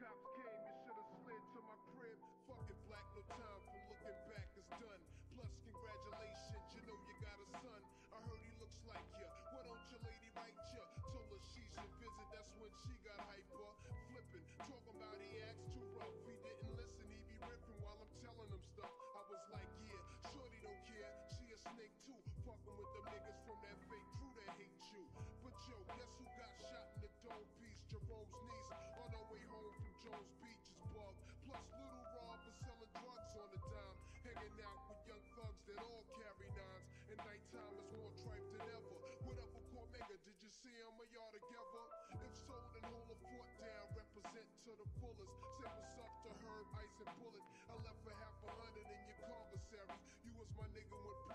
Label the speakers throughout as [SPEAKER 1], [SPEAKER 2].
[SPEAKER 1] cops came, you should have slid to my crib. Fuck it, black, no time for looking back, it's done. to the fullest. Say what's up to Herb, Ice, and Bullet. I left for half a hundred in your commissary. You was my nigga when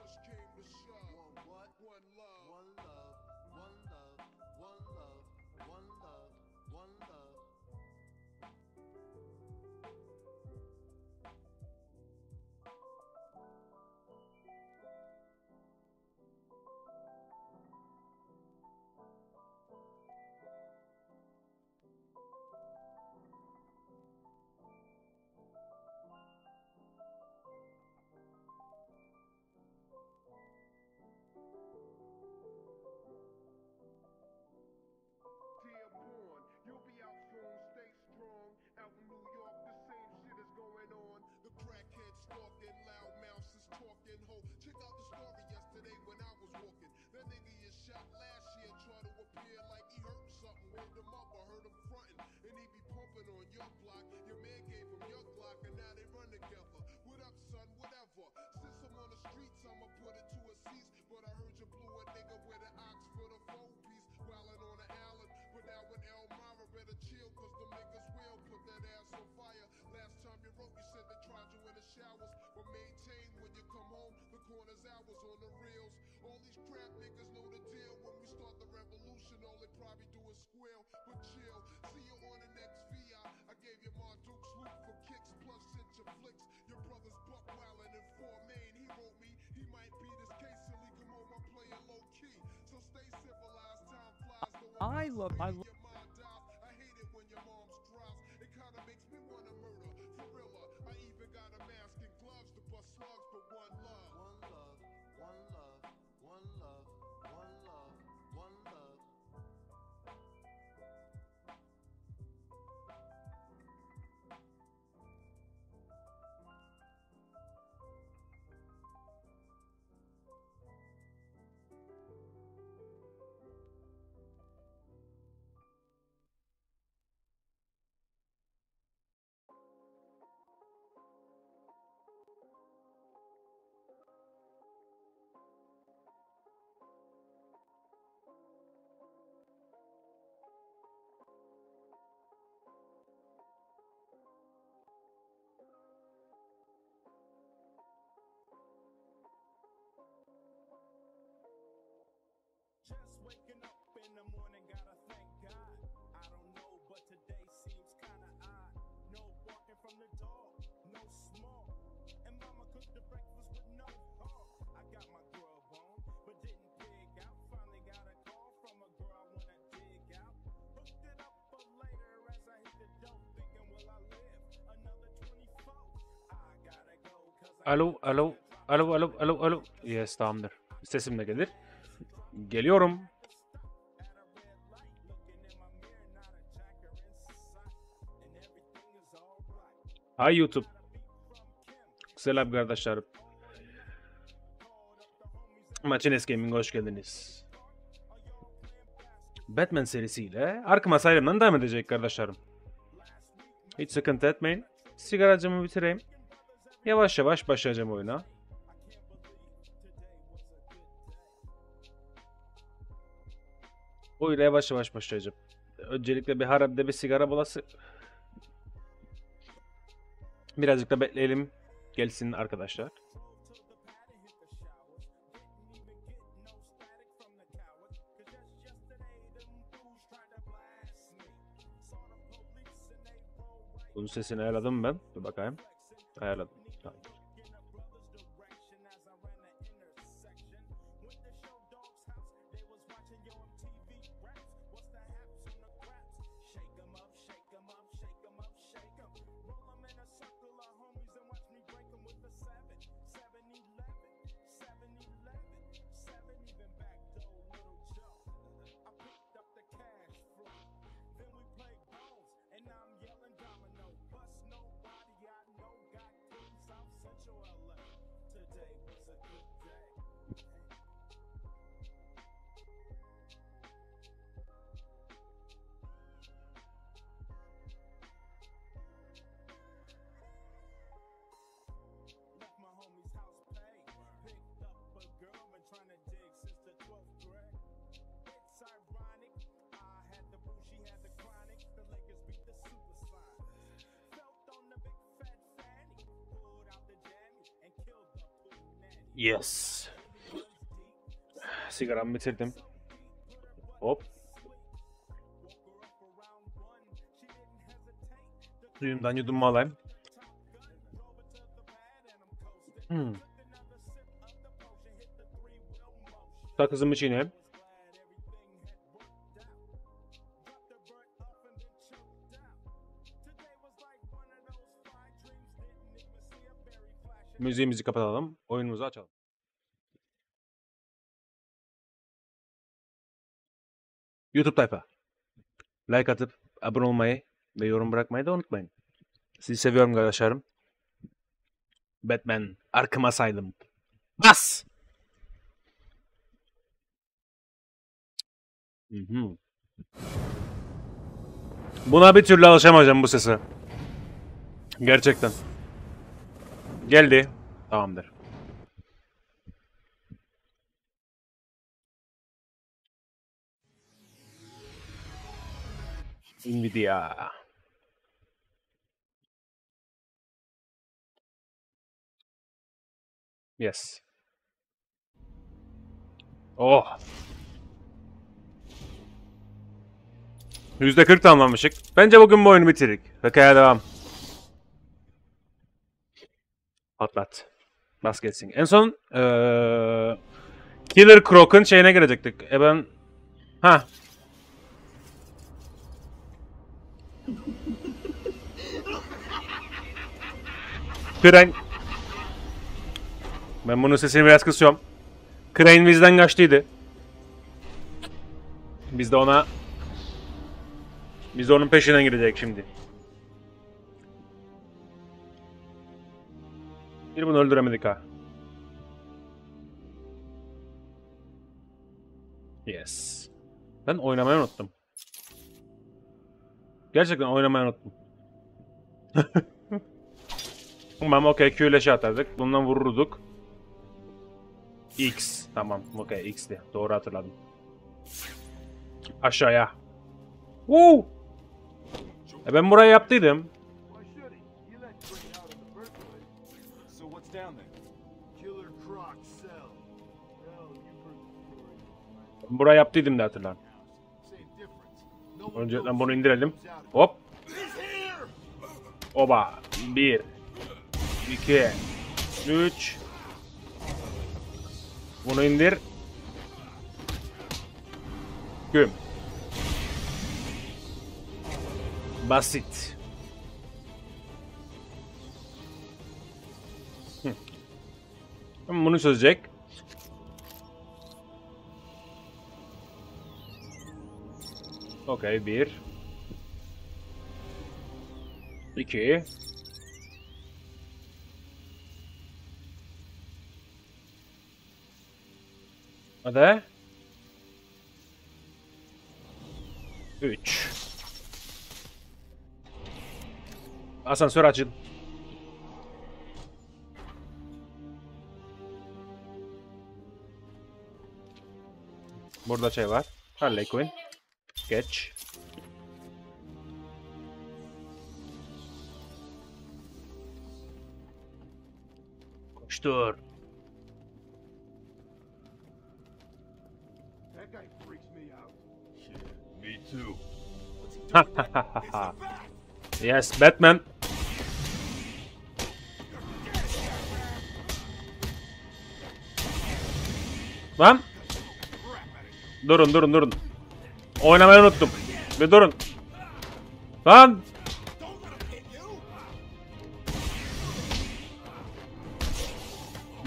[SPEAKER 1] Proficient they the you in the showers, but maintain when you come home. The corner's ours on the reels. All these crap niggas know the deal. When we start the revolution, all they probably do is squeal. But chill, see you on the next VI. I gave you my Marduk's loop for kicks, plus sent your flicks. Your brother's buck wildin' in four main. He wrote me, he might be this case silly. Come home, I'm playing low key. So stay civilized, time flies.
[SPEAKER 2] I love, I love. Alo, alo, alo, alo, alo, alo. Yes, tamamdır. Sesim de gelir. Geliyorum. Hay YouTube. Selam kardeşler. Maçines Gaming hoş geldiniz. Batman serisiyle Arkham Asylum'dan devam edecek kardeşlerim. Hiç sıkıntı etmeyin. Sigaracımı bitireyim. Yavaş yavaş başlayacağım oyuna. Oyuna yavaş yavaş başlayacağım. Öncelikle bir harabde bir sigara molası. Birazcık da bekleyelim. Gelsin arkadaşlar. Bunun sesini ayarladım ben. Dur bakayım. Ayarladım.
[SPEAKER 3] Yes. Sigaramı bitirdim. Hop. Suyundan yudum alayım. Hmm. Sakızımı çiğneyim. Müziğimizi kapatalım. Oyunumuzu açalım. YouTube tayfa. Like atıp abone olmayı ve yorum bırakmayı da unutmayın. Sizi seviyorum arkadaşlarım. Batman Arkham Asylum. Bas! Hı hı. Buna bir türlü alışamayacağım bu sese. Gerçekten. Geldi. Tamamdır. Nvidia. Yes. Oh. %40 tamamlamışık. Bence bugün bu oyunu bitirik. Hikaya devam. Patlat. Geçsin. En son eee Killer Croc'un şeyine girecektik. E ben... Ha. Crane... Ben bunun sesini biraz kısıyorum. Crane bizden kaçtıydı. Biz de ona... Biz de onun peşinden gidecek şimdi. Bir bunu öldüremedik ha. Yes. Ben oynamayı unuttum. Gerçekten oynamayı unuttum. Tamam okey Q ile şey atardık. Bundan vururduk. X. Tamam okey X'ti. Doğru hatırladım. Aşağıya. Woo! E ben burayı yaptıydım. Burayı yaptıydım da Öncelikle
[SPEAKER 4] knows
[SPEAKER 3] bunu indirelim. Hop. Oba. Bir. iki, Üç. Bunu indir. Güm. Basit. Hı. Bunu çözecek. Okey bir. İki. Hadi. Üç. Asansör açın. Burada şey var. Harley Quinn. Geç. Koştur.
[SPEAKER 4] That guy freaks me out.
[SPEAKER 5] Me too.
[SPEAKER 3] yes, Batman. Lan. Durun durun durun. Oynamayı unuttum. Bir durun. Lan.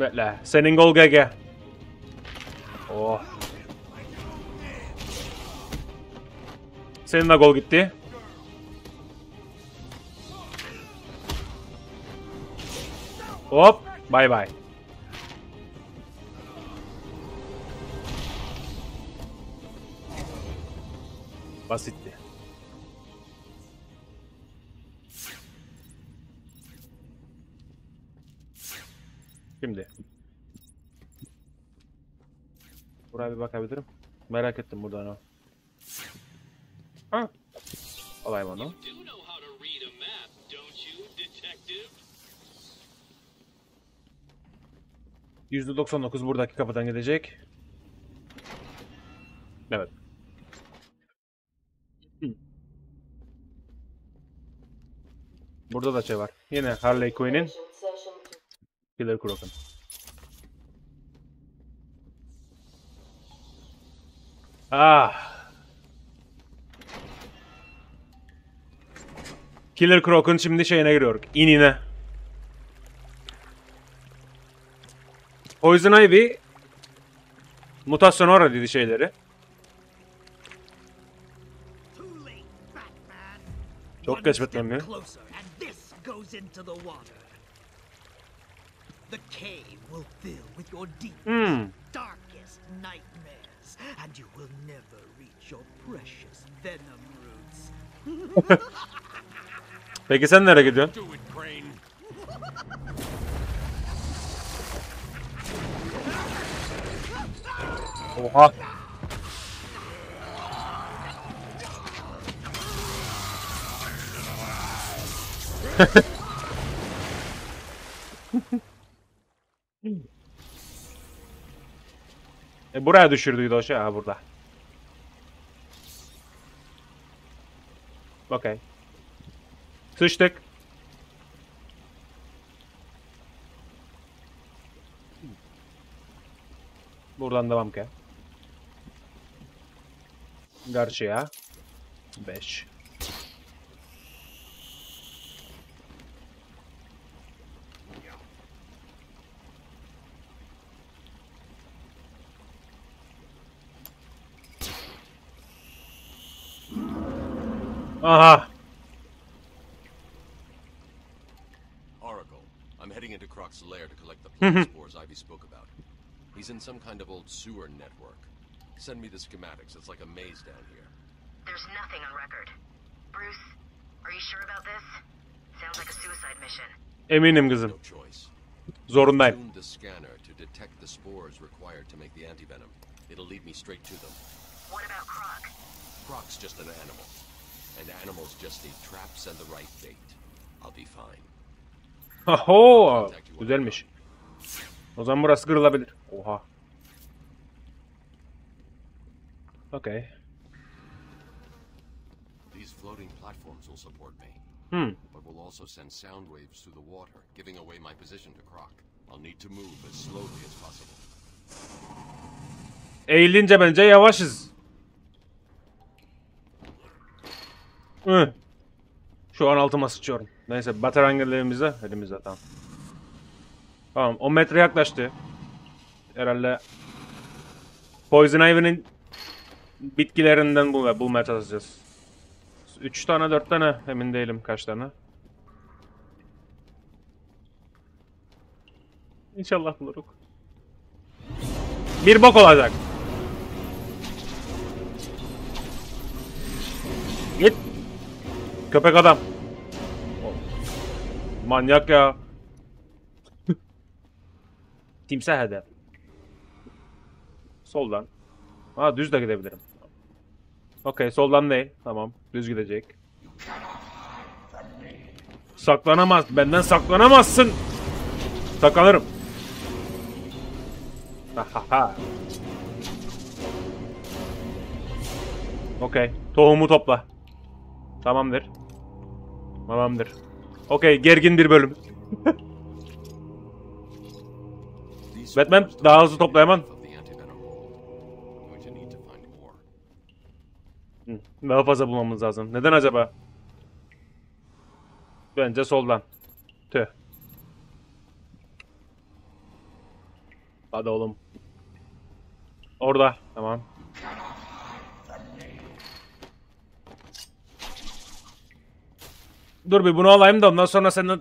[SPEAKER 3] Bekle. Senin gol GG. Oh. Senin de gol gitti. Hop. Bay bay. Bakabilirim. Merak ettim buradan o. Ha. Alayım onu.
[SPEAKER 6] do know how to read a map, don't you, detective?
[SPEAKER 3] %99 buradaki kapıdan gidecek. Evet. Burada da şey var. Yine Harley Quinn'in Killer Croc'un. Ah. Killer Croc'un şimdi şeyine giriyor. İnine. Poison Ivy mutasyon orada dedi şeyleri. Çok geç Batman
[SPEAKER 7] deepest,
[SPEAKER 3] Hmm.
[SPEAKER 7] and you will never reach your precious venom roots.
[SPEAKER 3] Peki sen nereye gidiyorsun? Oha. e buraya düşürdüydü o şey. Ha burada. Okey. Sıçtık. Buradan devam ki. Karşıya. 5. Aha.
[SPEAKER 8] Oracle, I'm heading into Croc's lair to collect the mm-hmm. plant spores Ivy spoke about. He's in some kind of old sewer network. Send me the schematics. It's like a maze down here.
[SPEAKER 9] There's nothing on record. Bruce, are you sure about this? Sounds like a suicide mission.
[SPEAKER 3] Eminim kızım.
[SPEAKER 8] No choice.
[SPEAKER 3] Zorundayım.
[SPEAKER 8] Tune the scanner to detect the spores required to make the antivenom. It'll lead me straight to them.
[SPEAKER 9] What about Croc?
[SPEAKER 8] Croc's just an animal. And animals just need traps and the right bait. I'll be fine.
[SPEAKER 3] Oho. Güzelmiş. O zaman burası kırılabilir. Oha. Okey.
[SPEAKER 8] These floating platforms will support me.
[SPEAKER 3] Hmm.
[SPEAKER 8] but will also send sound waves through the water, giving away my position to Croc. I'll need to move as slowly as possible.
[SPEAKER 3] Eğilince bence yavaşız. Hı. Şu an altıma sıçıyorum. Neyse batarangelerimize elimizde tamam. Tamam 10 metre yaklaştı. Herhalde Poison Ivy'nin bitkilerinden bul bulmaya çalışacağız. 3 tane 4 tane emin değilim kaç tane. İnşallah buluruz. Bir bok olacak. Git. Köpek adam. Manyak ya. Timsah hedef. Soldan. Ha düz de gidebilirim. Okey soldan değil. Tamam. Düz gidecek. Saklanamaz. Benden saklanamazsın. Saklanırım. Okey. Tohumu topla. Tamamdır. Tamamdır. Okey. Gergin bir bölüm. Batman, daha hızlı
[SPEAKER 8] contain
[SPEAKER 3] toplayamam.
[SPEAKER 8] enough of the antivenom roll. I'm going to need to find more.
[SPEAKER 3] Hı, Daha fazla bulmamız lazım. Neden acaba? Bence soldan. Tüh. Hadi oğlum. Orada. Tamam. Dur bir bunu alayım da ondan sonra seninle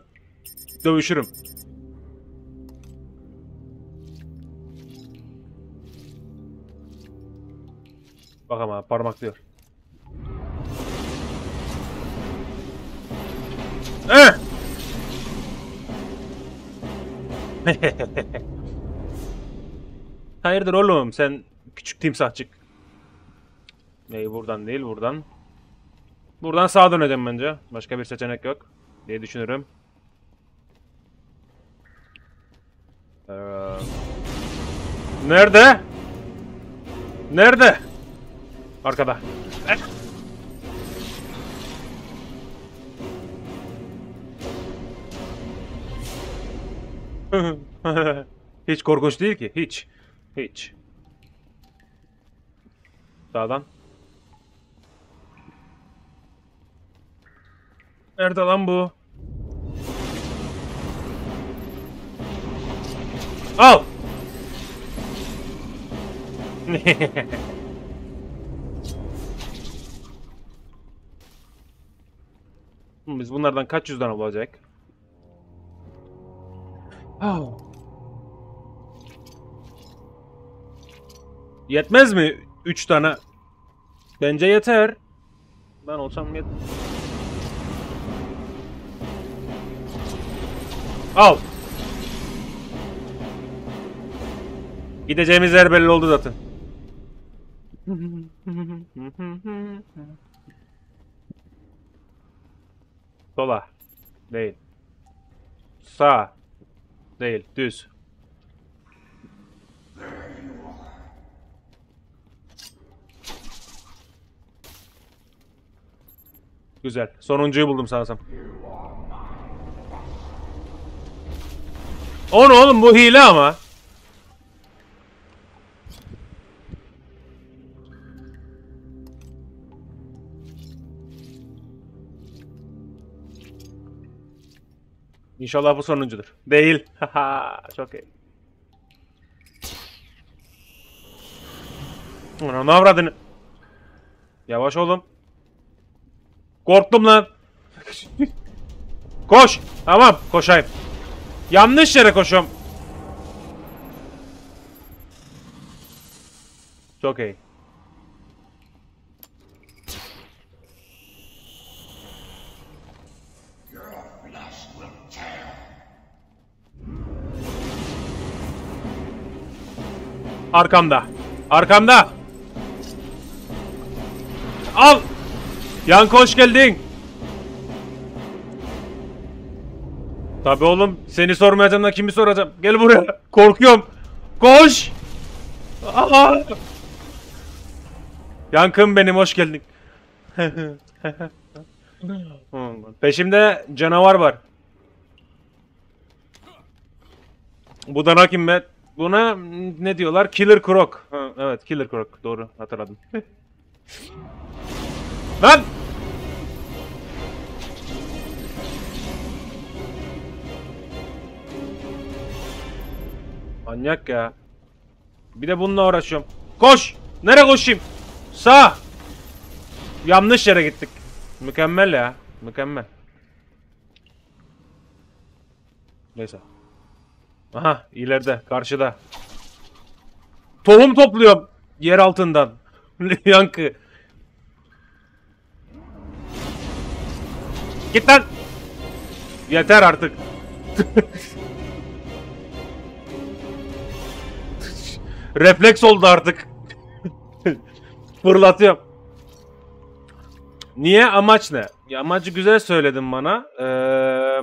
[SPEAKER 3] dövüşürüm. Bak ama parmaklıyor. Eh! Hayırdır oğlum sen küçük timsahçık. Neyi buradan değil buradan. Buradan sağa döneceğim bence. Başka bir seçenek yok diye düşünürüm. Ee, Nerede? Nerede? Arkada. Eh. hiç korkunç değil ki. Hiç. Hiç. Sağdan. Nerede lan bu? Al. Biz bunlardan kaç yüzden olacak? Oh. Yetmez mi? 3 tane. Bence yeter. Ben olsam yet. Al. Gideceğimiz yer belli oldu zaten. Sola. Değil. Sağ. Değil. Düz. Güzel. Sonuncuyu buldum sanırsam. O ne oğlum bu hile ama. İnşallah bu sonuncudur. Değil. Çok iyi. Ulan avradını? Yavaş oğlum. Korktum lan. Koş. Tamam koşayım. Yanlış yere koşuyorum. Çok iyi. Arkamda. Arkamda. Al. Yankı hoş geldin. Tabii oğlum seni sormayacağım da kimi soracağım? Gel buraya. Korkuyorum. Koş. Aa! Yankım benim hoş geldin. Peşimde canavar var. Bu da kim be? Buna ne diyorlar? Killer Croc. Ha, evet Killer Croc. Doğru hatırladım. Lan! Manyak ya. Bir de bununla uğraşıyorum. Koş! Nereye koşayım? Sağ! Yanlış yere gittik. Mükemmel ya. Mükemmel. Neyse. Aha ileride karşıda. Tohum topluyorum. Yer altından. Yankı. Git lan. Yeter artık. Refleks oldu artık. Fırlatıyorum. Niye? Amaç ne? Ya amacı güzel söyledin bana. Ee,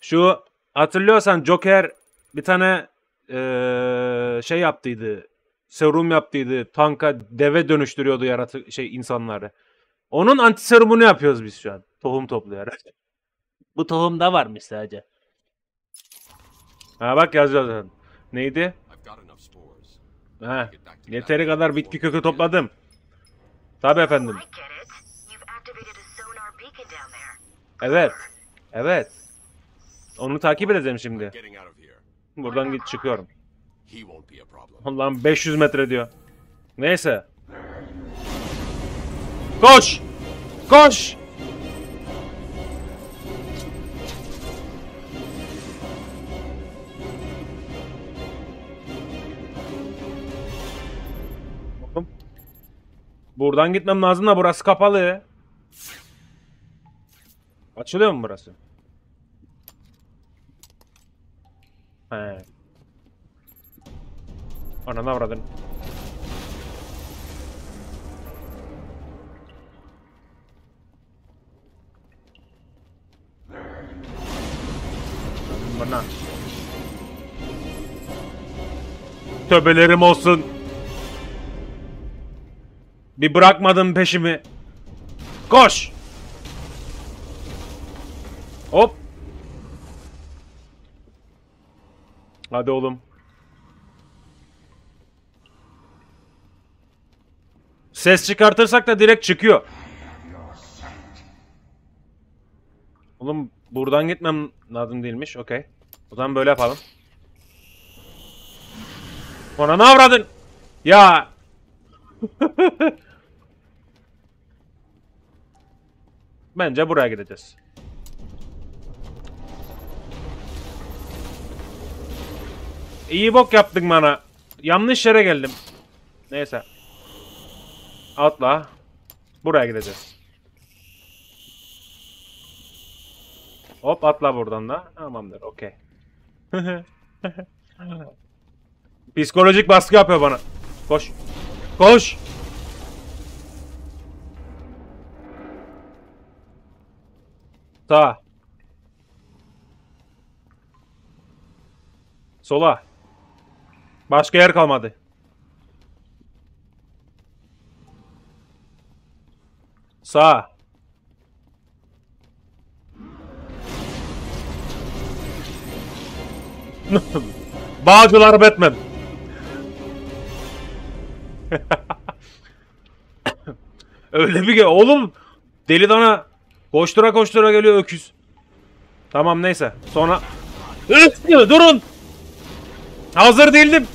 [SPEAKER 3] şu hatırlıyorsan Joker bir tane ee, şey yaptıydı. Serum yaptıydı. Tanka deve dönüştürüyordu yaratık şey insanları. Onun anti serumunu yapıyoruz biz şu an. Tohum toplayarak. Bu tohumda varmış sadece. Ha bak yazıyor zaten. Neydi? Ha, yeteri kadar bitki kökü topladım. Tabii efendim. Evet. Evet. Onu takip edeceğim şimdi. Buradan git çıkıyorum.
[SPEAKER 8] He.
[SPEAKER 3] Allah'ım 500 metre diyor. Neyse. Koş! Koş! Buradan gitmem lazım da burası kapalı. Açılıyor mu burası? He. Ananı avradın. Bana. Töbelerim olsun. Bir bırakmadın peşimi. Koş. Hop. Hadi oğlum. Ses çıkartırsak da direkt çıkıyor. Oğlum buradan gitmem lazım değilmiş. Okey. O zaman böyle yapalım. Ona ne avradın? Ya. Bence buraya gideceğiz. İyi bok yaptın bana. Yanlış yere geldim. Neyse. Atla. Buraya gideceğiz. Hop atla buradan da. Tamamdır okey. Psikolojik baskı yapıyor bana. Koş. Koş. Sağa. Sola. Başka yer kalmadı. Sağa. Bağcılar Batman. Öyle bir ge oğlum deli dana koştura koştura geliyor öküz. Tamam neyse sonra durun. Hazır değildim.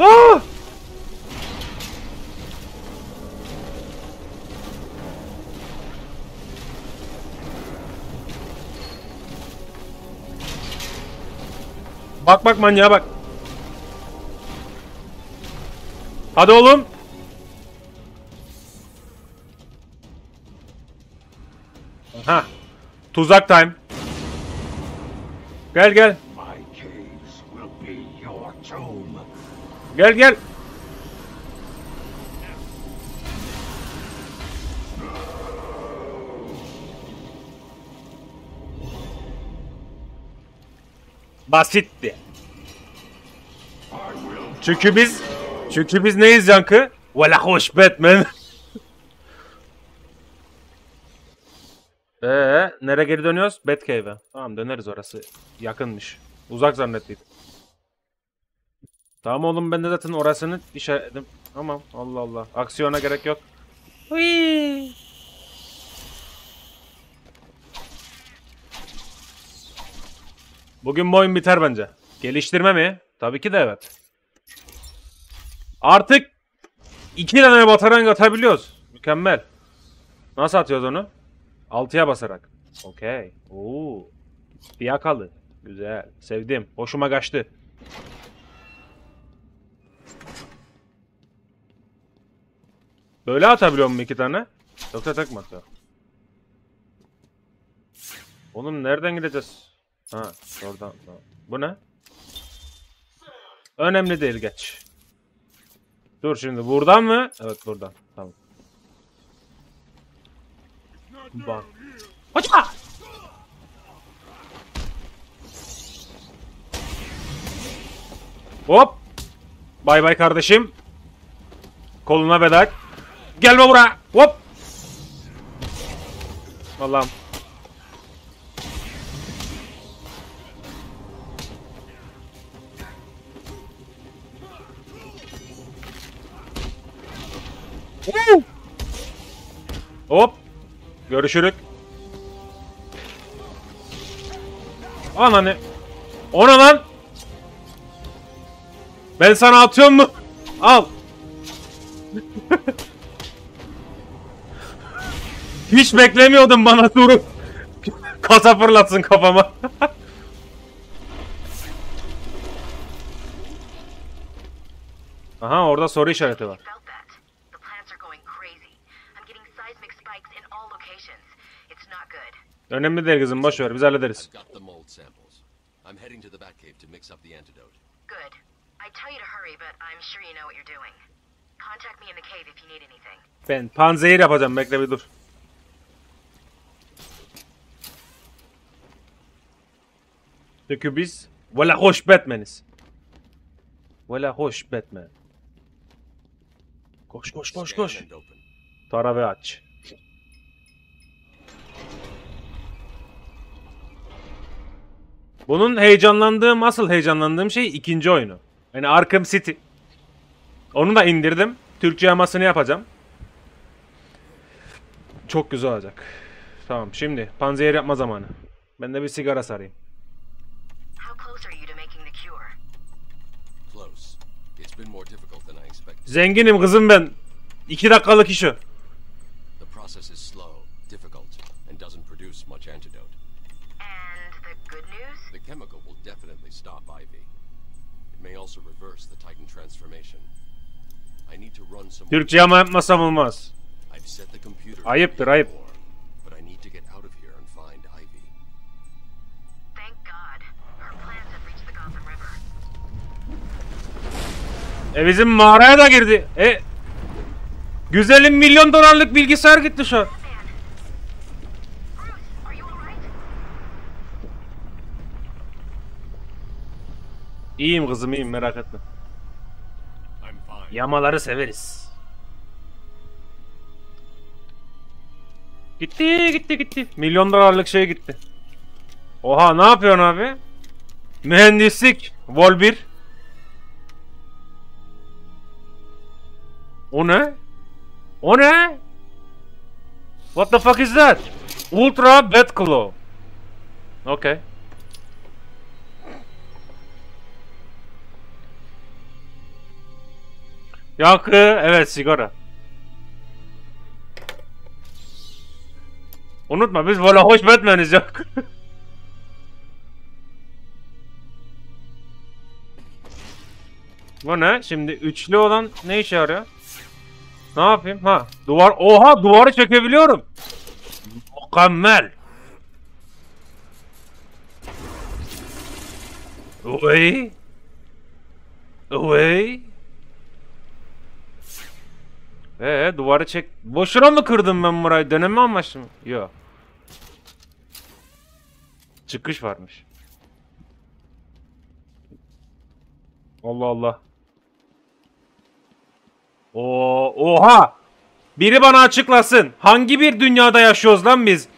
[SPEAKER 3] Aa! Bak bak manyağa bak. Hadi oğlum. Aha. Tuzak time. Gel gel. Gel gel. Basitti. Çünkü biz çünkü biz neyiz yankı? Vela hoş Batman. Ee, nereye geri dönüyoruz? Batcave'e. Tamam döneriz orası. Yakınmış. Uzak zannettiydim. Tamam oğlum ben de zaten orasını işaretledim. Tamam Allah Allah. Aksiyona gerek yok. Hıiii. Bugün bu oyun biter bence. Geliştirme mi? Tabii ki de evet. Artık iki tane batarang atabiliyoruz. Mükemmel. Nasıl atıyoruz onu? 6'ya basarak. Okey. Oo. Fiyakalı. Güzel. Sevdim. Hoşuma kaçtı. Böyle atabiliyor mu iki tane? Yoksa tek mi atıyor? Oğlum nereden gideceğiz? Ha, oradan. Bu ne? Önemli değil geç. Dur şimdi buradan mı? Evet buradan. Tamam. Bak. Hoca! Hop. Bay bay kardeşim. Koluna veda. Gelme buraya. Hop. Allah'ım. Hop. Görüşürük. Ananı. Ona lan. Ben sana atıyorum mu? Al. Hiç beklemiyordum bana durup kasa fırlatsın kafama. Aha orada soru işareti var.
[SPEAKER 9] Felt that. The plants are going crazy. I'm getting seismic spikes in all locations. It's not good.
[SPEAKER 3] Önemli değil kızım boş ver biz hallederiz.
[SPEAKER 8] I've got the mold samples. I'm heading to the Batcave to mix up the antidote.
[SPEAKER 9] Good. I tell you to hurry, but I'm sure you know what you're doing. Contact me in the cave if you need anything.
[SPEAKER 3] Ben panzehir yapacağım bekle bir dur. Çünkü biz valla hoş Batman'iz. Valla hoş Batman. Koş koş koş koş. Tara ve aç. Bunun heyecanlandığım, asıl heyecanlandığım şey ikinci oyunu. Yani Arkham City. Onu da indirdim. Türkçe yamasını yapacağım. Çok güzel olacak. Tamam şimdi panzehir yapma zamanı. Ben de bir sigara sarayım. Zenginim kızım ben. İki dakikalık iş
[SPEAKER 9] plans have reached the Gotham River.
[SPEAKER 3] E bizim mağaraya da girdi. E Güzelim milyon dolarlık bilgisayar gitti şu an. İyiyim kızım iyiyim merak etme. Yamaları severiz. Gitti gitti gitti. Milyon dolarlık şey gitti. Oha ne yapıyorsun abi? Mühendislik. Vol 1. O ne? O ne? What the fuck is that? Ultra Batclaw. Okay. Yankı, evet sigara. Unutma biz böyle hoş Batman'iz yok. Bu ne? Şimdi üçlü olan ne işe yarıyor? Ne yapayım? Ha, duvar. Oha, duvarı çekebiliyorum. Mükemmel. Oy. Oy. Ee duvarı çek. Boşuna mı kırdım ben burayı? Deneme amaçlı mı? Yok. Çıkış varmış. Allah Allah. Oo, oha! Biri bana açıklasın. Hangi bir dünyada yaşıyoruz lan biz?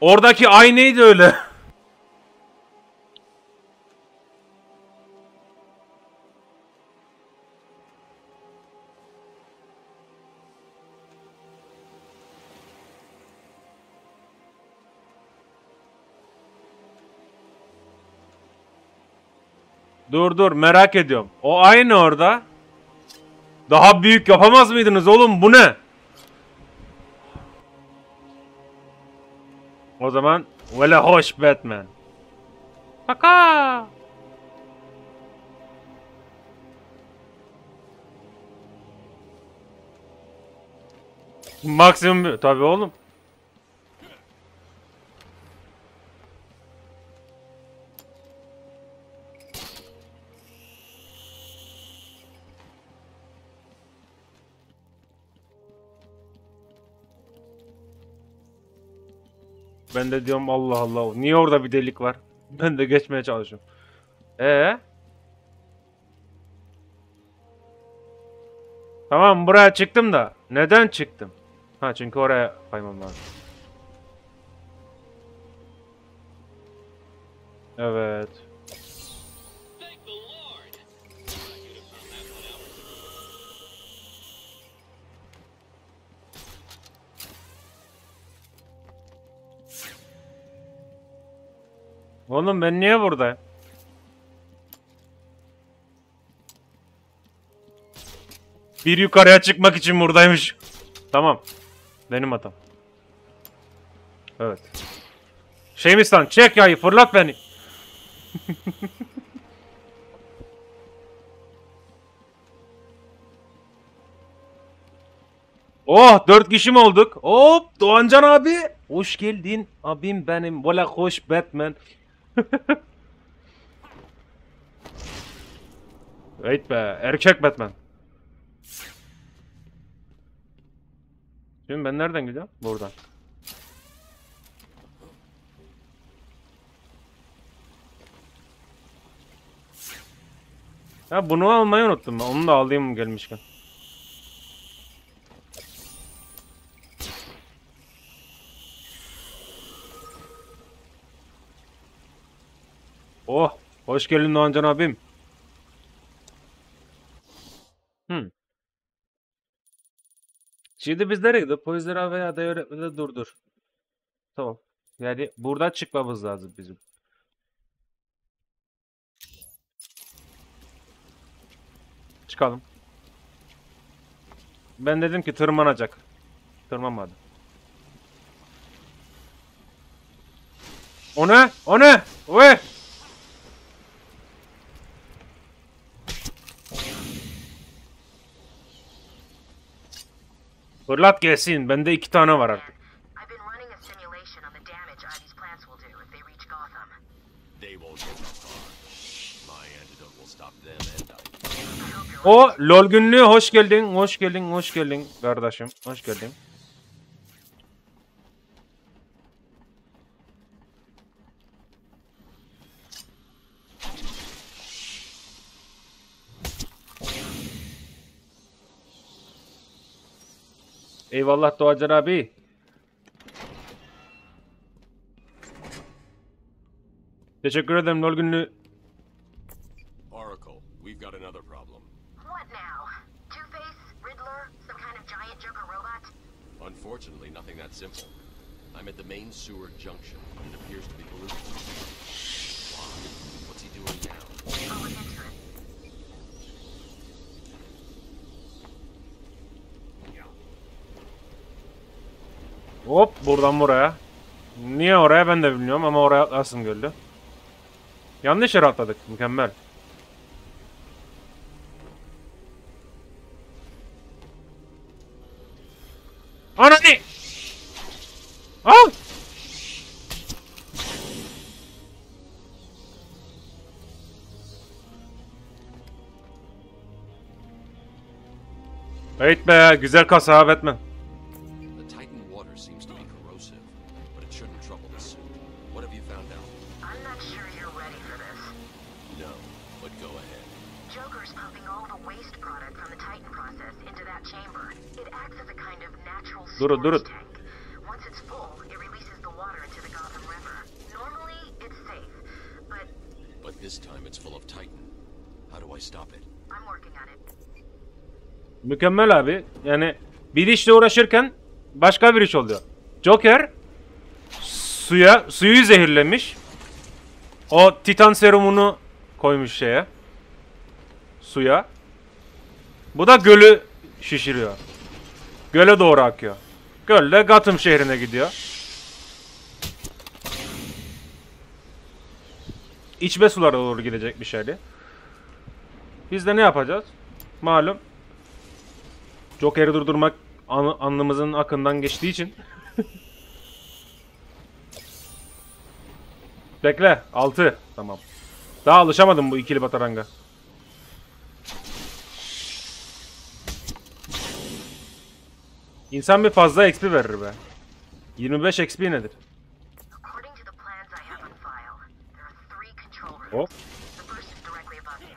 [SPEAKER 3] Oradaki ay neydi öyle? Dur dur merak ediyorum. O aynı orada. Daha büyük yapamaz mıydınız oğlum bu ne? O zaman vele hoş Batman. Kaka. Maksimum tabii oğlum. Ben de diyorum Allah Allah. Niye orada bir delik var? Ben de geçmeye çalışıyorum. Ee? Tamam buraya çıktım da. Neden çıktım? Ha çünkü oraya kaymam lazım. Evet. Oğlum ben niye buradayım? Bir yukarıya çıkmak için buradaymış. Tamam. Benim hatam. Evet. Şeymistan çek yayı fırlat beni. oh dört kişi mi olduk? Hop Doğancan abi. Hoş geldin abim benim. Valla hoş Batman. Evet be erkek Batman. Şimdi ben nereden gidiyorum? Buradan. Ya bunu almayı unuttum ben. Onu da alayım gelmişken. Oh, hoş geldin Doğancan abim. Hmm. Şimdi biz nereye gidiyoruz? Poizlere veya da öğretmede durdur. Tamam. Yani buradan çıkmamız lazım bizim. Çıkalım. Ben dedim ki tırmanacak. Tırmanmadı. O ne? O ne? Oy! Fırlat gelsin. Bende iki tane var artık.
[SPEAKER 9] I've been running a simulation on the damage Ivy's plants will do if they reach Gotham.
[SPEAKER 8] They won't get that far. My antidote will stop them and I.
[SPEAKER 9] I hope you're
[SPEAKER 3] O LOL günlüğü hoş geldin. Hoş geldin. Hoş geldin kardeşim. Hoş geldin. Eyvallah Doğacan abi. Teşekkür ederim LOL günlüğü.
[SPEAKER 8] Oracle, we've got another problem.
[SPEAKER 9] What now? Two-Face? Riddler? Some kind of giant Joker robot?
[SPEAKER 8] Unfortunately, nothing that simple. I'm at the main sewer junction. It appears to be polluted. What's he doing now?
[SPEAKER 3] Hop buradan buraya. Niye oraya ben de bilmiyorum ama oraya atlasın gördü. Yanlış yere atladık. Mükemmel. Ananı! Al! Evet be güzel kasa Batman.
[SPEAKER 9] Joker's pumping all the waste product from the Titan process into that chamber. It acts as a kind of natural storage
[SPEAKER 3] durun.
[SPEAKER 9] tank. Once it's full, it releases the water into the Gotham River. Normally, it's safe, but
[SPEAKER 8] But this time it's full of Titan. How do I stop it?
[SPEAKER 9] I'm working on it.
[SPEAKER 3] Mükemmel abi. Yani bir işle uğraşırken başka bir iş oluyor. Joker suya suyu zehirlemiş. O titan serumunu koymuş şeye. Suya. Bu da gölü şişiriyor. Göle doğru akıyor. Göl de Gotham şehrine gidiyor. İçme sulara doğru gidecek bir şeydi. Biz de ne yapacağız? Malum Joker'i durdurmak an alnımızın akından geçtiği için. Bekle. 6. Tamam. Daha alışamadım bu ikili bataranga. İnsan bir fazla XP verir be. 25 XP nedir? Hop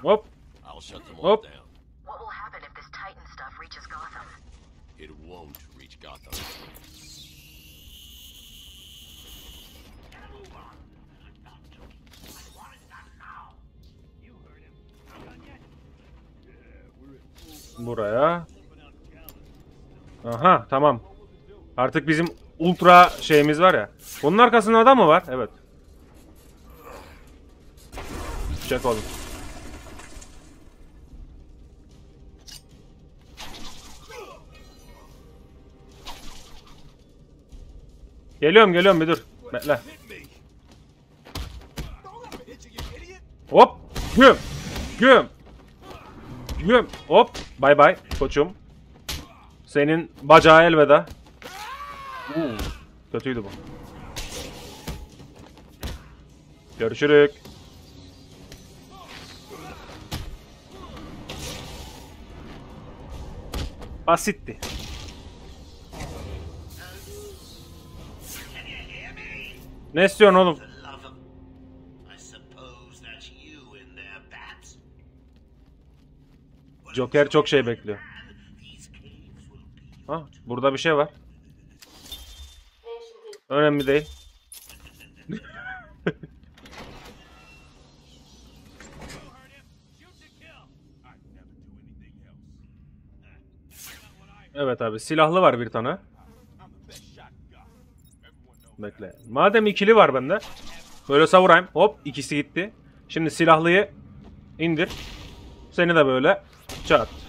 [SPEAKER 3] hop. Hop. Buraya. Aha tamam. Artık bizim ultra şeyimiz var ya. Bunun arkasında adam mı var? Evet. Çek oğlum. Geliyorum geliyorum bir dur. Bekle. Hop. Güm. Güm. Güm. Hop. Bay bay koçum. Senin bacağı elveda. Uuu. Kötüydü bu. Görüşürük. Basitti. Ne istiyorsun oğlum? Joker çok şey bekliyor. Ha, burada bir şey var. Önemli değil. evet abi silahlı var bir tane. Bekle. Madem ikili var bende. Böyle savurayım. Hop ikisi gitti. Şimdi silahlıyı indir. Seni de böyle çat.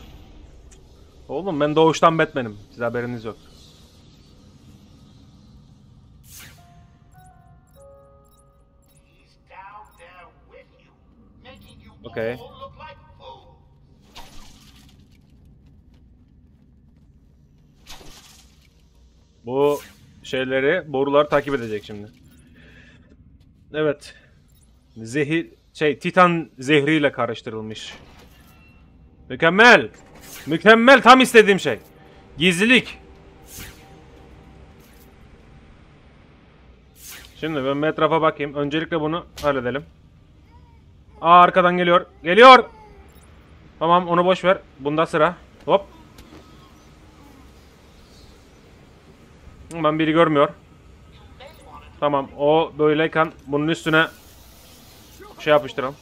[SPEAKER 3] Oğlum ben doğuştan Batman'im. Siz haberiniz yok. Okay. Bu şeyleri, boruları takip edecek şimdi. Evet. Zehir, şey, Titan zehriyle karıştırılmış. Mükemmel. Mükemmel, tam istediğim şey. Gizlilik. Şimdi ben bir etrafa bakayım. Öncelikle bunu halledelim. Aa arkadan geliyor. Geliyor. Tamam onu boş ver. Bunda sıra. Hop. Ben biri görmüyor. Tamam o böyleyken bunun üstüne şey yapıştıralım.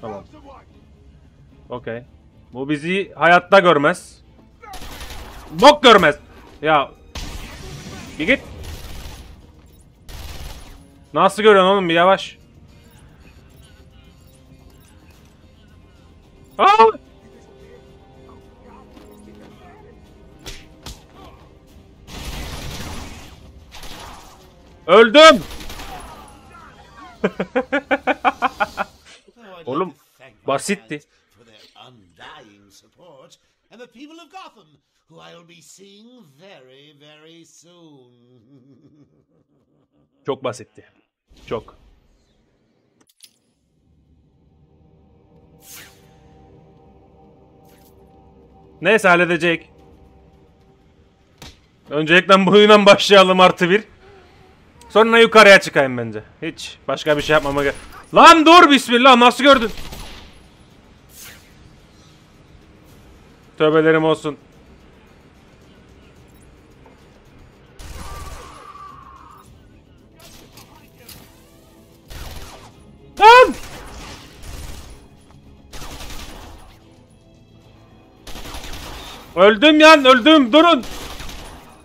[SPEAKER 3] Tamam. Okey. Bu bizi hayatta görmez. Bok görmez. Ya. Bir git. Nasıl görüyorsun oğlum bir yavaş. Aa! Öldüm. Oğlum, basitti.
[SPEAKER 4] And the people of Gotham, who I'll be seeing very, very soon.
[SPEAKER 3] Çok basitti. Çok. Neyse halledecek. Öncelikle buyla başlayalım artı bir. Sonra yukarıya çıkayım bence. Hiç başka bir şey yapmama gerek. Lan dur bismillah nasıl gördün? Tövbelerim olsun. Lan! Öldüm yan öldüm durun.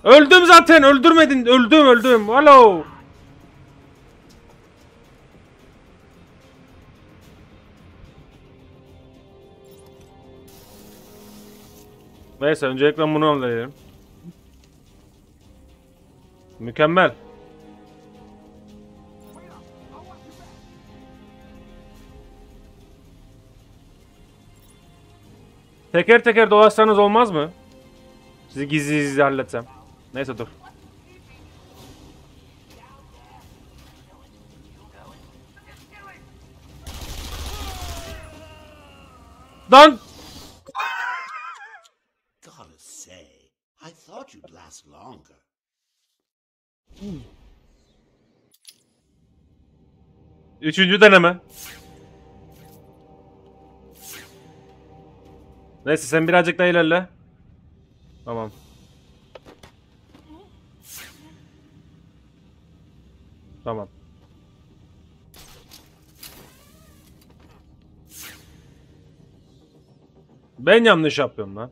[SPEAKER 3] Öldüm zaten öldürmedin öldüm öldüm. Alo. Neyse öncelikle bunu halledelim. Mükemmel. Teker teker dolaşsanız olmaz mı? Sizi gizli gizli halletsem. Neyse dur. Lan!
[SPEAKER 4] Gotta say, I thought you'd last longer.
[SPEAKER 3] Üçüncü deneme. Neyse sen birazcık daha ilerle. Tamam. Tamam. Ben yanlış yapıyorum lan.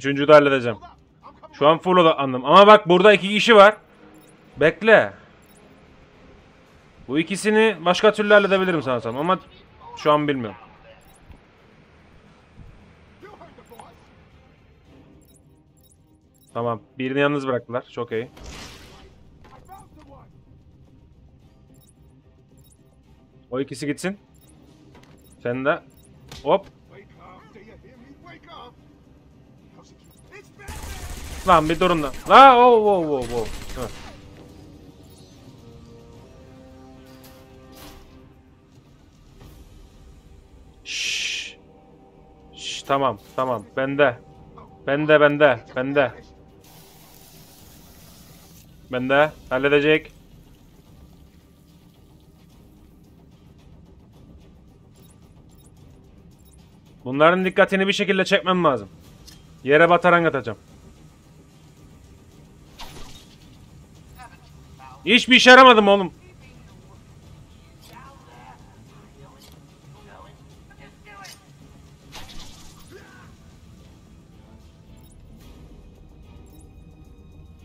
[SPEAKER 3] Üçüncüyü de halledeceğim. Şu an full odaklandım. Ama bak burada iki kişi var. Bekle. Bu ikisini başka türlü halledebilirim sanırsam ama şu an bilmiyorum. Tamam. Birini yalnız bıraktılar. Çok iyi. O ikisi gitsin. Sen de hop.
[SPEAKER 1] Wake up. Do you hear me? Wake
[SPEAKER 3] Lan bir durun lan. La oh oh oh oh. Hı. Şşş. Şşş, tamam tamam bende. Bende bende bende. Bende halledecek. Bunların dikkatini bir şekilde çekmem lazım. Yere bataran atacağım. Hiçbir işe yaramadım oğlum.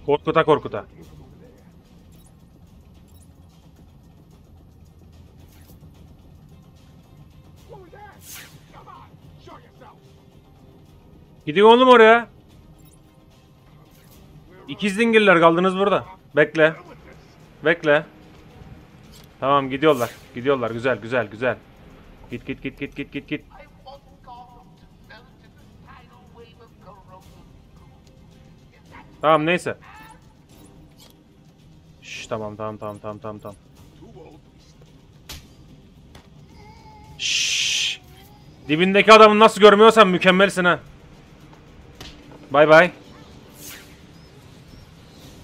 [SPEAKER 3] Korkuta korkuta. Gidin oğlum oraya. İkiz dingiller kaldınız burada. Bekle. Bekle. Tamam gidiyorlar. Gidiyorlar. Güzel güzel güzel. Git git git git git git git. Tamam neyse. Şş, tamam tamam tamam tamam tamam tamam. Şşş. Dibindeki adamı nasıl görmüyorsan mükemmelsin ha. Bay bay.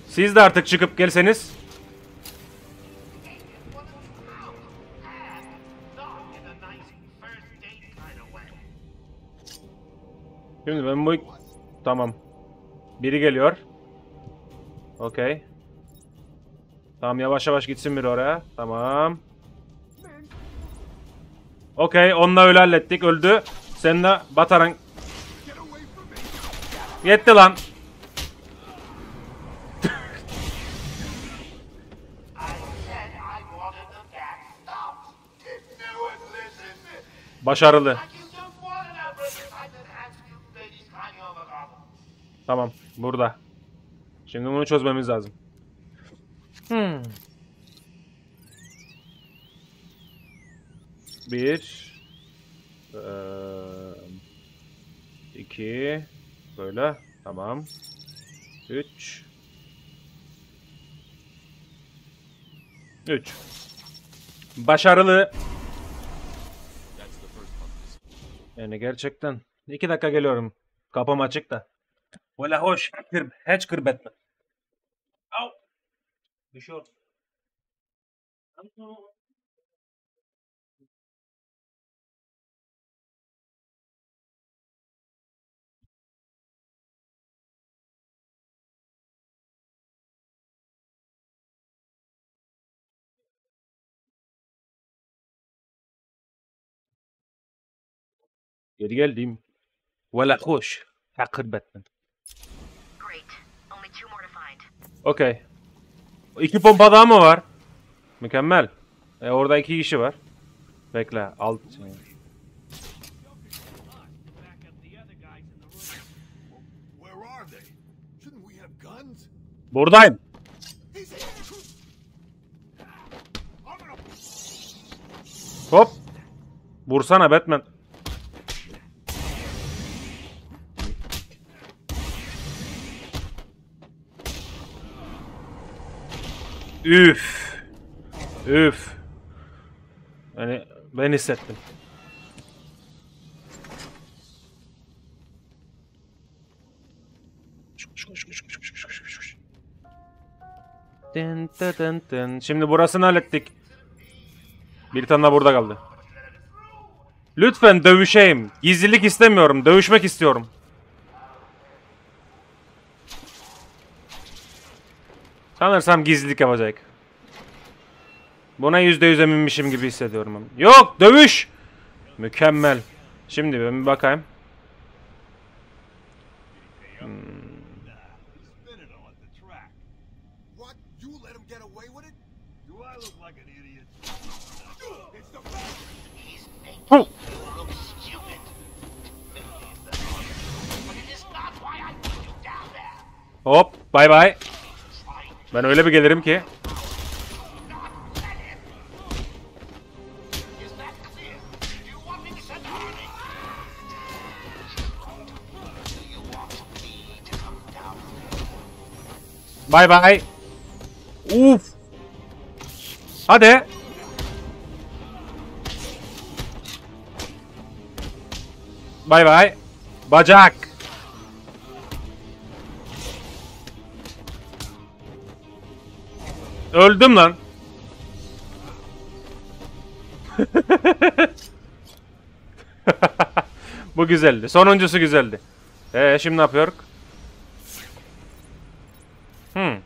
[SPEAKER 3] Siz de artık çıkıp gelseniz. Şimdi ben bu... Tamam. Biri geliyor. Okey. Tamam yavaş yavaş gitsin biri oraya. Tamam. Okey onunla öyle hallettik. Öldü. Sen de bataran... Yetti lan.
[SPEAKER 10] I
[SPEAKER 3] Tamam. Burada. Şimdi bunu çözmemiz lazım. Hmm. Bir. İki. Böyle. Tamam. Üç. Üç. Başarılı. Yani gerçekten. İki dakika geliyorum. Kapım açık da. Böyle hoş. Kır, hiç kırbetme. Au. Düşüyor. Geri geldim. Valla hoş. Ha kırbetme.
[SPEAKER 9] Great. Only two more to find.
[SPEAKER 3] Okey. İki pompa daha mı var? Mükemmel. E orada iki kişi var. Bekle.
[SPEAKER 1] Guns?
[SPEAKER 3] Buradayım. Hop. Vursana Batman. Üf. Üf. Yani ben hissettim. Dın dın dın. Şimdi burasını hallettik. Bir tane daha burada kaldı. Lütfen dövüşeyim. Gizlilik istemiyorum. Dövüşmek istiyorum. Sanırsam gizlilik yapacak. Buna yüzde yüz eminmişim gibi hissediyorum. Yok dövüş. Mükemmel. Şimdi ben bir bakayım.
[SPEAKER 10] There.
[SPEAKER 3] Hop bay bay. Ben öyle bir gelirim ki. Bay bay. Uf. Hadi. Bay bay. Bacak. Öldüm lan. Bu güzeldi. Sonuncusu güzeldi. Ee şimdi ne yapıyoruz? Hmm.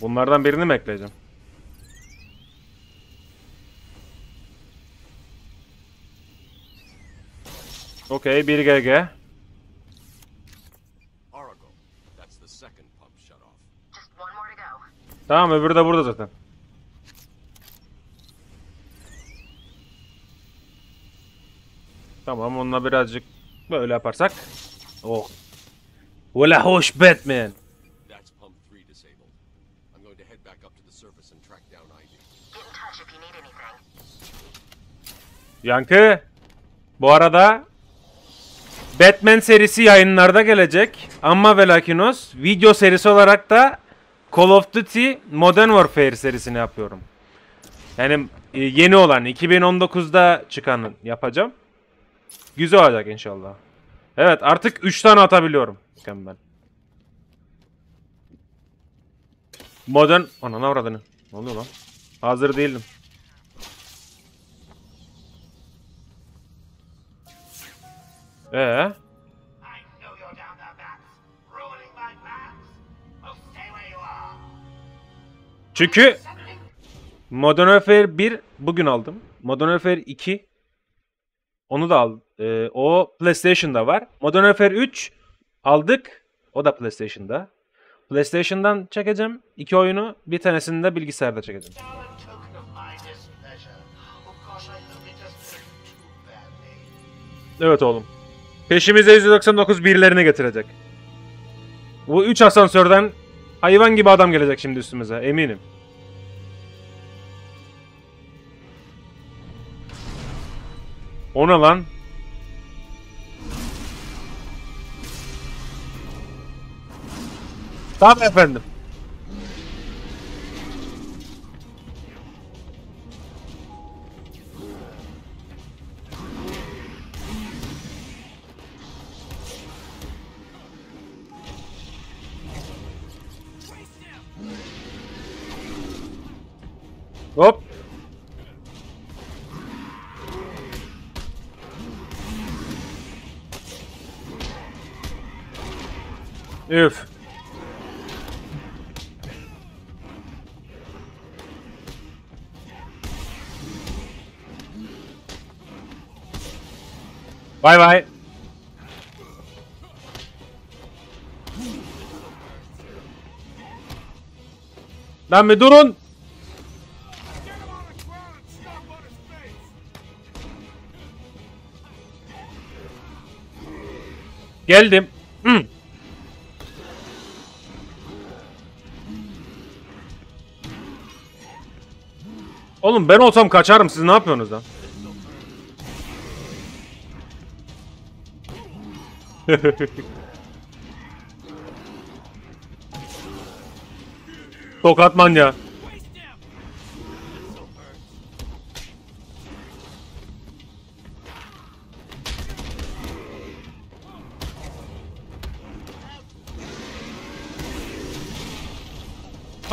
[SPEAKER 3] Bunlardan birini mi ekleyeceğim? Okey, 1 GG. Tamam, öbürü de burada zaten. Tamam, onunla birazcık böyle yaparsak. Oh. Valla hoş Batman.
[SPEAKER 8] That's pump 3 disabled. I'm going to head back up to the surface and track down Ivy.
[SPEAKER 9] Get in touch if you need anything.
[SPEAKER 3] Yankı. Bu arada Batman serisi yayınlarda gelecek. Ama ve lakinos video serisi olarak da Call of Duty Modern Warfare serisini yapıyorum. Yani e, yeni olan 2019'da çıkanı yapacağım. Güzel olacak inşallah. Evet artık 3 tane atabiliyorum. Mükemmel. Modern... Ananı avradını. Ne oluyor lan? Hazır değildim. Ee? Çünkü Modern Warfare 1 bugün aldım. Modern Warfare 2 onu da aldım. Ee, o PlayStation'da var. Modern Warfare 3 aldık. O da PlayStation'da. PlayStation'dan çekeceğim iki oyunu. Bir tanesini de bilgisayarda çekeceğim. Evet oğlum. Peşimize 199 birilerini getirecek. Bu 3 asansörden hayvan gibi adam gelecek şimdi üstümüze eminim. O ne lan? Tamam efendim. Hop. Üf. Bay bay. Lan bir durun. Geldim. Hı. Oğlum ben olsam kaçarım. Siz ne yapıyorsunuz lan? Tokatman ya.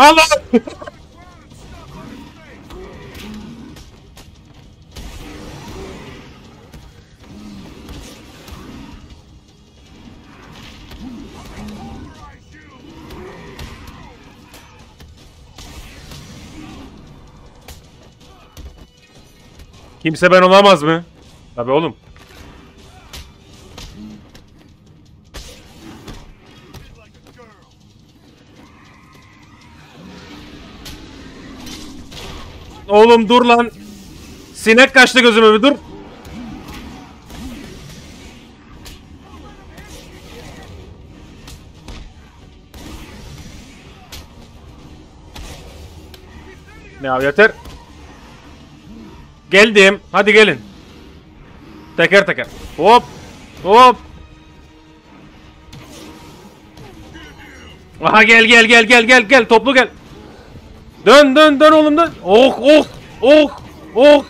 [SPEAKER 3] Allah! Kimse ben olamaz mı? Tabii oğlum. Oğlum dur lan. Sinek kaçtı gözüme bir dur. Ya yeter. Geldim. Hadi gelin. Teker teker. Hop. Hop. Aha gel gel gel gel gel gel toplu gel. Dön dön dön oğlum dön. Oh oh oh oh.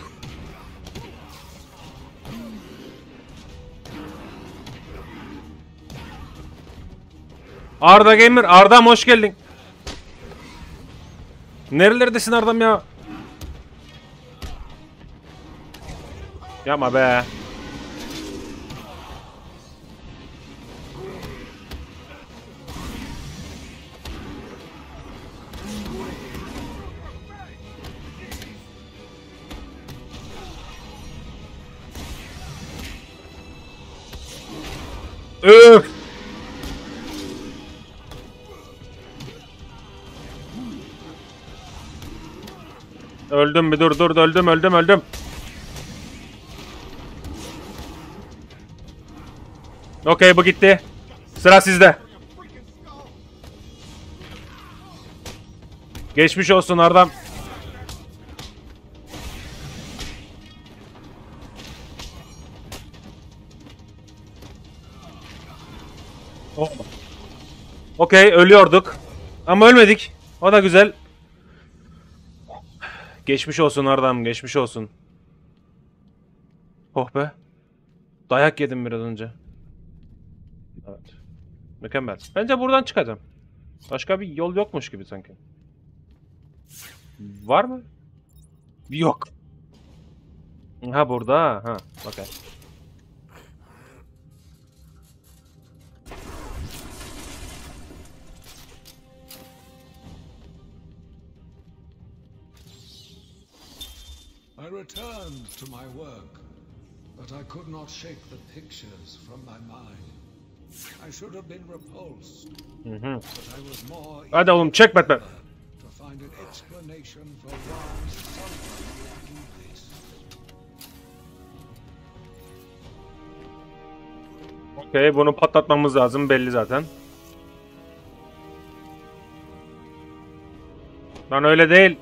[SPEAKER 3] Arda Gamer, Arda'm hoş geldin. Nerelerdesin Arda'm ya? Yapma be. Öf. Öldüm bir dur dur öldüm öldüm öldüm. Okey bu gitti. Sıra sizde. Geçmiş olsun Ardam. Okey ölüyorduk. Ama ölmedik. O da güzel. Geçmiş olsun Ardam geçmiş olsun. Oh be. Dayak yedim biraz önce. Evet. Mükemmel. Bence buradan çıkacağım. Başka bir yol yokmuş gibi sanki. Var mı? Yok. Ha burada. Ha. Bakın.
[SPEAKER 11] I returned to my work, but I could not shake the pictures from my mind. I should have been repulsed,
[SPEAKER 3] Hı hı.
[SPEAKER 11] but I was more
[SPEAKER 3] Hadi oğlum çek Batman.
[SPEAKER 11] to find an explanation for why someone would do this.
[SPEAKER 3] Okey bunu patlatmamız lazım belli zaten. Lan öyle değil.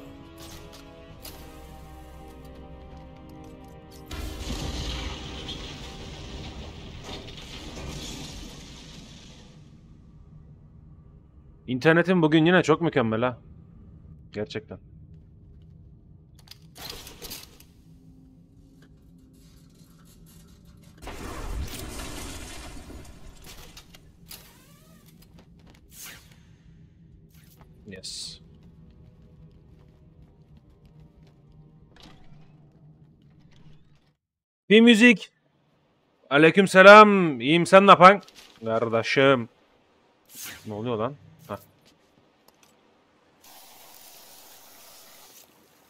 [SPEAKER 3] İnternetin bugün yine çok mükemmel ha. Gerçekten. Yes. Bir müzik. Aleyküm selam. İyiyim sen ne yapan? Kardeşim. Ne oluyor lan?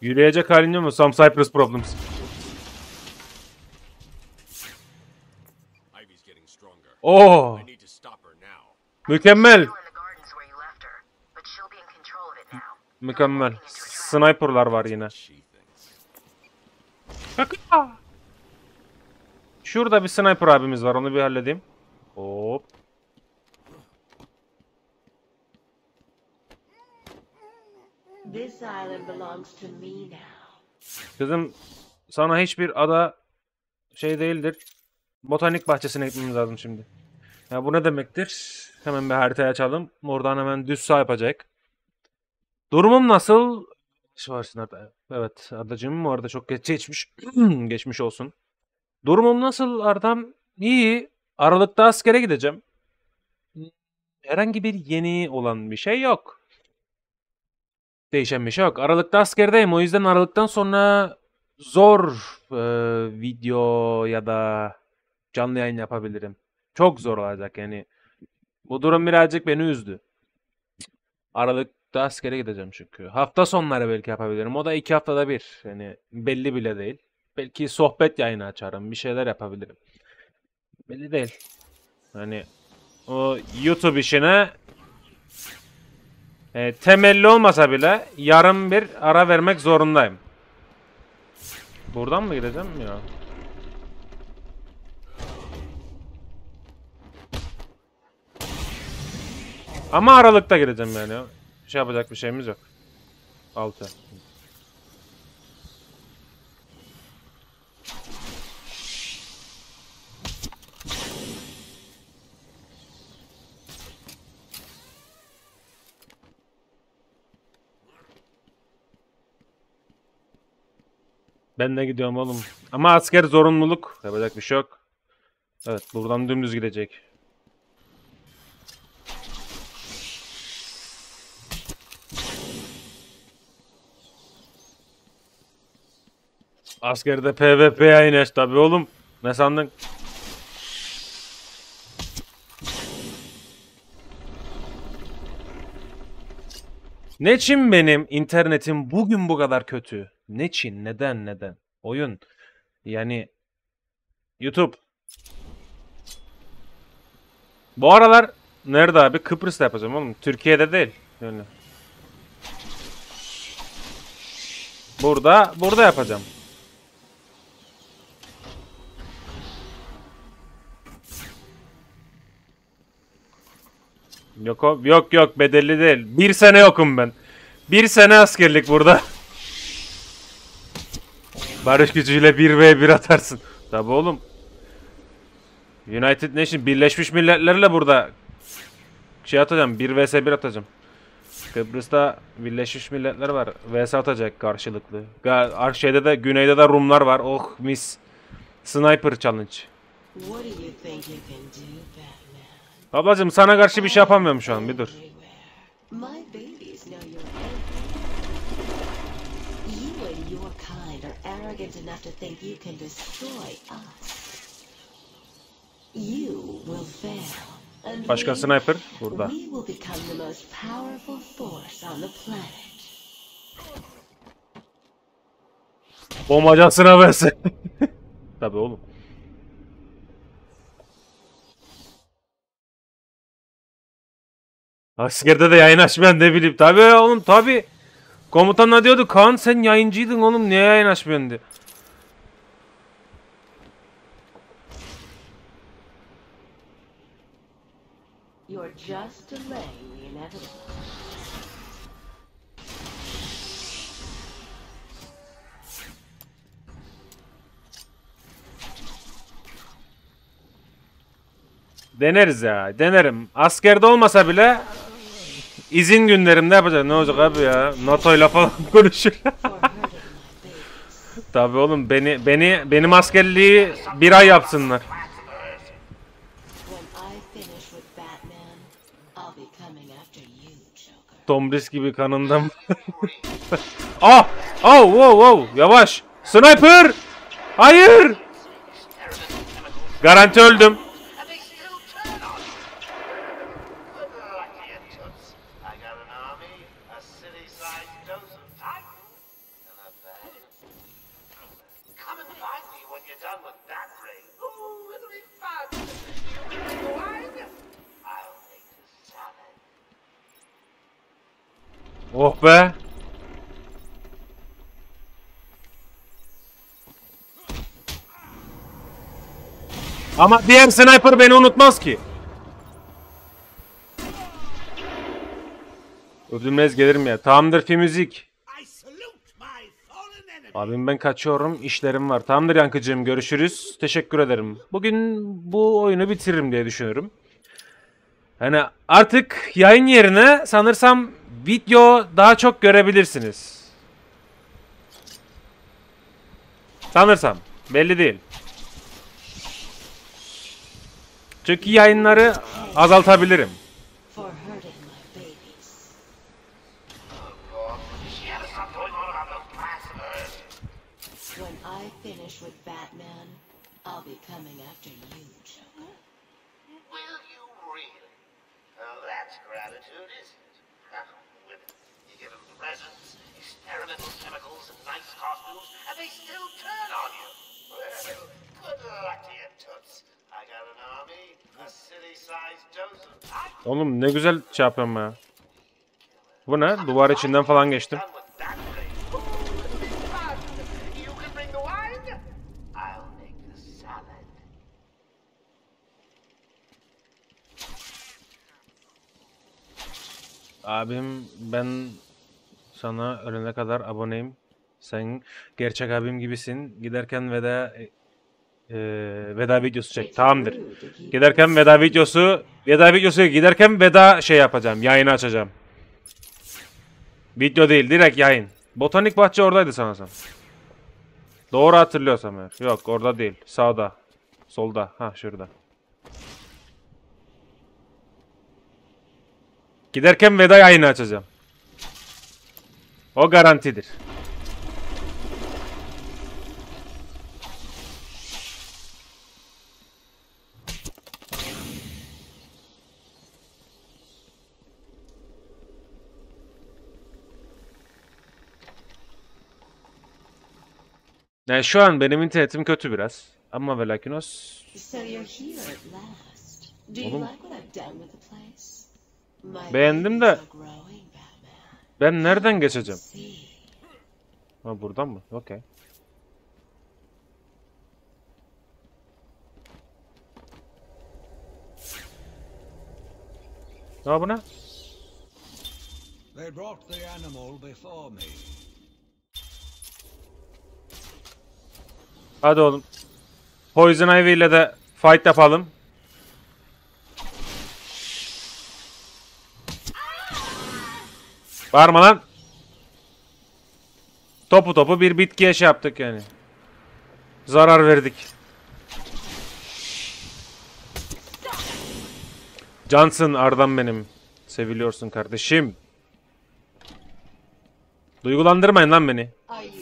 [SPEAKER 3] Yürüyecek halin yok mu? Some Cypress Problems. Oo.
[SPEAKER 8] Now.
[SPEAKER 3] Mükemmel. Mükemmel. Sniper'lar var yine. Şurada bir sniper abimiz var. Onu bir halledeyim. Hop. Kızım sana hiçbir ada şey değildir. Botanik bahçesine gitmemiz lazım şimdi. Ya bu ne demektir? Hemen bir haritayı açalım. Oradan hemen düz sağ yapacak. Durumum nasıl? Arda. Evet Ardacığım bu arada çok geç geçmiş. geçmiş olsun. Durumum nasıl Ardam? İyi. Aralıkta askere gideceğim. Herhangi bir yeni olan bir şey yok. Değişen bir şey yok. Aralıkta askerdeyim. O yüzden Aralıktan sonra zor e, video ya da canlı yayın yapabilirim. Çok zor olacak yani. Bu durum birazcık beni üzdü. Aralıkta askere gideceğim çünkü. Hafta sonları belki yapabilirim. O da iki haftada bir. Yani belli bile değil. Belki sohbet yayını açarım. Bir şeyler yapabilirim. Belli değil. Hani o YouTube işine e, temelli olmasa bile yarım bir ara vermek zorundayım. Buradan mı gideceğim ya? Ama aralıkta gideceğim yani. Şey yapacak bir şeyimiz yok. 6. Ben de gidiyorum oğlum. Ama asker zorunluluk. Yapacak bir şey yok. Evet buradan dümdüz gidecek. Askerde PvP yayın tabi oğlum. Ne sandın? Ne için benim internetim bugün bu kadar kötü? Ne için? Neden? Neden? Oyun. Yani YouTube. Bu aralar nerede abi? Kıbrıs'ta yapacağım oğlum. Türkiye'de değil. Yani. Burada, burada yapacağım. Yok o- yok yok bedelli değil. Bir sene yokum ben. Bir sene askerlik burada. Barış gücüyle 1v1 atarsın. Tabi oğlum. United Nation Birleşmiş Milletler'le burada şey atacağım. 1 vs 1 atacağım. Kıbrıs'ta Birleşmiş Milletler var. VS atacak karşılıklı. Ga- ar- Şeyde de güneyde de Rumlar var. Oh mis. Sniper challenge.
[SPEAKER 12] What do you think you can do?
[SPEAKER 3] Ablacım sana karşı bir şey yapamıyorum şu an. Bir dur.
[SPEAKER 12] My babies know you're You and your kind are arrogant enough to think you can destroy us. You will fail. And
[SPEAKER 3] Başka
[SPEAKER 12] we,
[SPEAKER 3] sniper burada.
[SPEAKER 12] we will become the most powerful force on the planet.
[SPEAKER 3] Bombacasına verse. Tabi oğlum. Askerde de yayın açmayan ne bileyim. Tabi oğlum tabi. Komutanla diyordu Kaan sen yayıncıydın oğlum niye yayın açmıyorsun diye.
[SPEAKER 12] You're just delaying the inevitable.
[SPEAKER 3] Deneriz ya denerim. Askerde olmasa bile izin günlerimde yapacağız. Ne olacak abi ya? NATO'yla falan konuşur. Tabi oğlum beni beni benim askerliği bir ay yapsınlar. Tombris gibi kanından. ah! Oh, wow, wow. Yavaş. Sniper! Hayır! Garanti öldüm.
[SPEAKER 10] And they still turn on you. Good luck to you, Toots. I got an army, a city-sized dose of Titan, and a bag. Come and find me when you're done with that raid. Ooh, it'll be fun. You bring the wine? I'll make the salad.
[SPEAKER 3] Oh be. Ama diğer sniper beni unutmaz ki. Öldürmez gelirim ya. Tamamdır fi müzik. Abim ben kaçıyorum. İşlerim var. Tamamdır Yankıcığım. Görüşürüz. Teşekkür ederim. Bugün bu oyunu bitiririm diye düşünüyorum. Hani artık yayın yerine sanırsam video daha çok görebilirsiniz. Sanırsam. Belli değil. Çünkü yayınları azaltabilirim.
[SPEAKER 12] For hurting my babies.
[SPEAKER 10] She had something going on about those blasphemers.
[SPEAKER 12] When I finish with Batman, I'll be coming after you, Joker.
[SPEAKER 10] Will you really? Oh, that's gratitude, isn't it? Women. You give them presents, experimental chemicals, and nice costumes, and they still turn on you. Well, good luck to you, Toots. I got an army, a city-sized dose of Titan.
[SPEAKER 3] Oğlum ne güzel şey yapıyorum ya. Bu ne? Duvar içinden falan geçtim. Abim ben sana ölene kadar aboneyim. Sen gerçek abim gibisin. Giderken veda e, veda videosu çek. Tamamdır. Giderken veda videosu veda videosu giderken veda şey yapacağım. Yayını açacağım. Video değil direkt yayın. Botanik bahçe oradaydı sanırsam. Doğru hatırlıyorsam eğer. Yok orada değil. Sağda. Solda. Ha şurada. Giderken veda yayını açacağım. O garantidir. Yani şu an benim internetim kötü biraz. Ama ve lakin o s-
[SPEAKER 13] So you're here at last. Do you
[SPEAKER 3] Oğlum. Beğendim de- ben nereden geçeceğim? Ha buradan mı? Okey. Ne bu ne?
[SPEAKER 14] They brought the animal before me.
[SPEAKER 3] Hadi oğlum. Poison Ivy ile de fight yapalım. Bağırma lan. Topu topu bir bitkiye şey yaptık yani. Zarar verdik. Cansın Ardam benim. Seviliyorsun kardeşim. Duygulandırmayın lan beni.
[SPEAKER 13] Are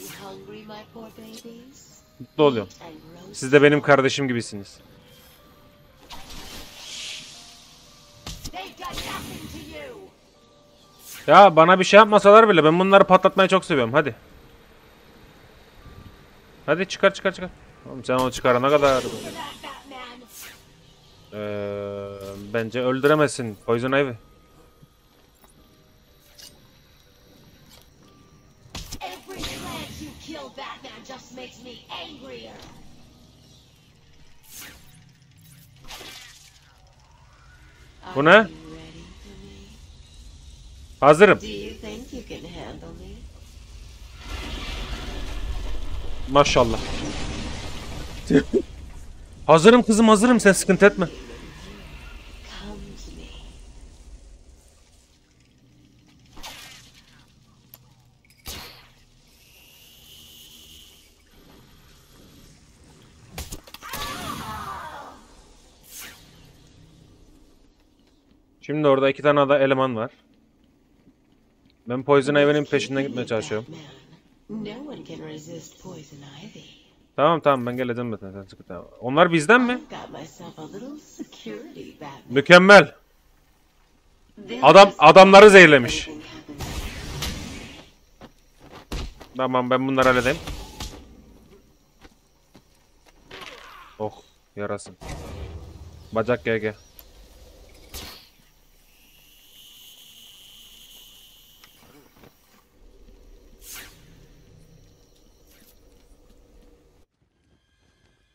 [SPEAKER 3] Mutlu oluyorum. Siz de benim kardeşim gibisiniz. Ya bana bir şey yapmasalar bile ben bunları patlatmayı çok seviyorum. Hadi. Hadi çıkar çıkar çıkar. Oğlum sen onu çıkarana kadar. Ee, bence öldüremezsin Poison Ivy. Bu ne? Hazırım. Maşallah. hazırım kızım hazırım sen sıkıntı etme.
[SPEAKER 13] Come to me.
[SPEAKER 3] Şimdi orada iki tane da eleman var. Ben Poison Ivy'nin peşinden gitmeye çalışıyorum. Tamam tamam ben geleceğim zaten sen sıkıntı yapma. Onlar bizden mi? Mükemmel. Adam adamları zehirlemiş. Tamam ben bunları halledeyim. Oh yarasın. Bacak GG.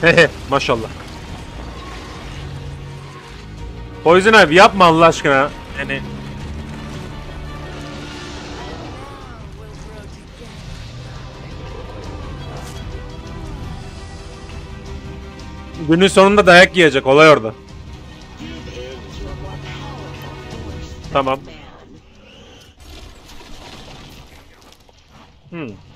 [SPEAKER 3] Hehe maşallah. Poison Ivy yapma Allah aşkına. Yani günün sonunda dayak yiyecek olay orada. Tamam. Hmm.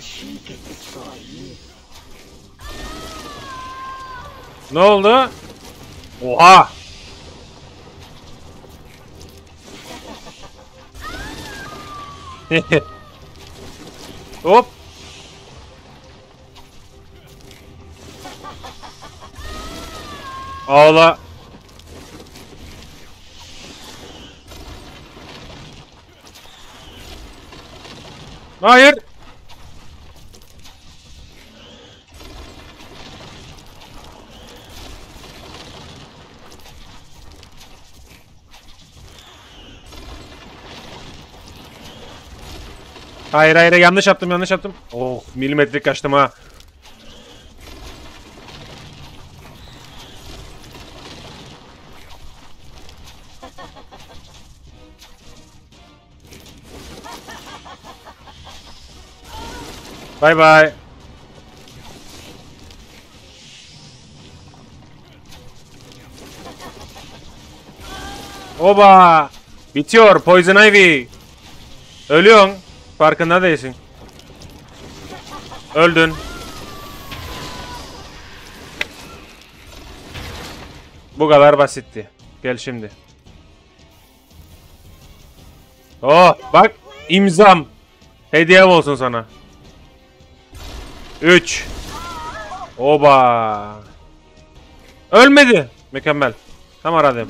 [SPEAKER 13] She can destroy you.
[SPEAKER 3] Ne oldu? Oha! Hop! Ağla. Hayır. Hayır hayır yanlış yaptım yanlış yaptım. Oh milimetrik kaçtım ha. Bay bay. Oba! Bitiyor Poison Ivy. Ölüyorsun. Farkında değilsin. Öldün. Bu kadar basitti. Gel şimdi. Oh bak imzam. Hediyem olsun sana. 3 Oba. Ölmedi. Mükemmel. Tam aradım.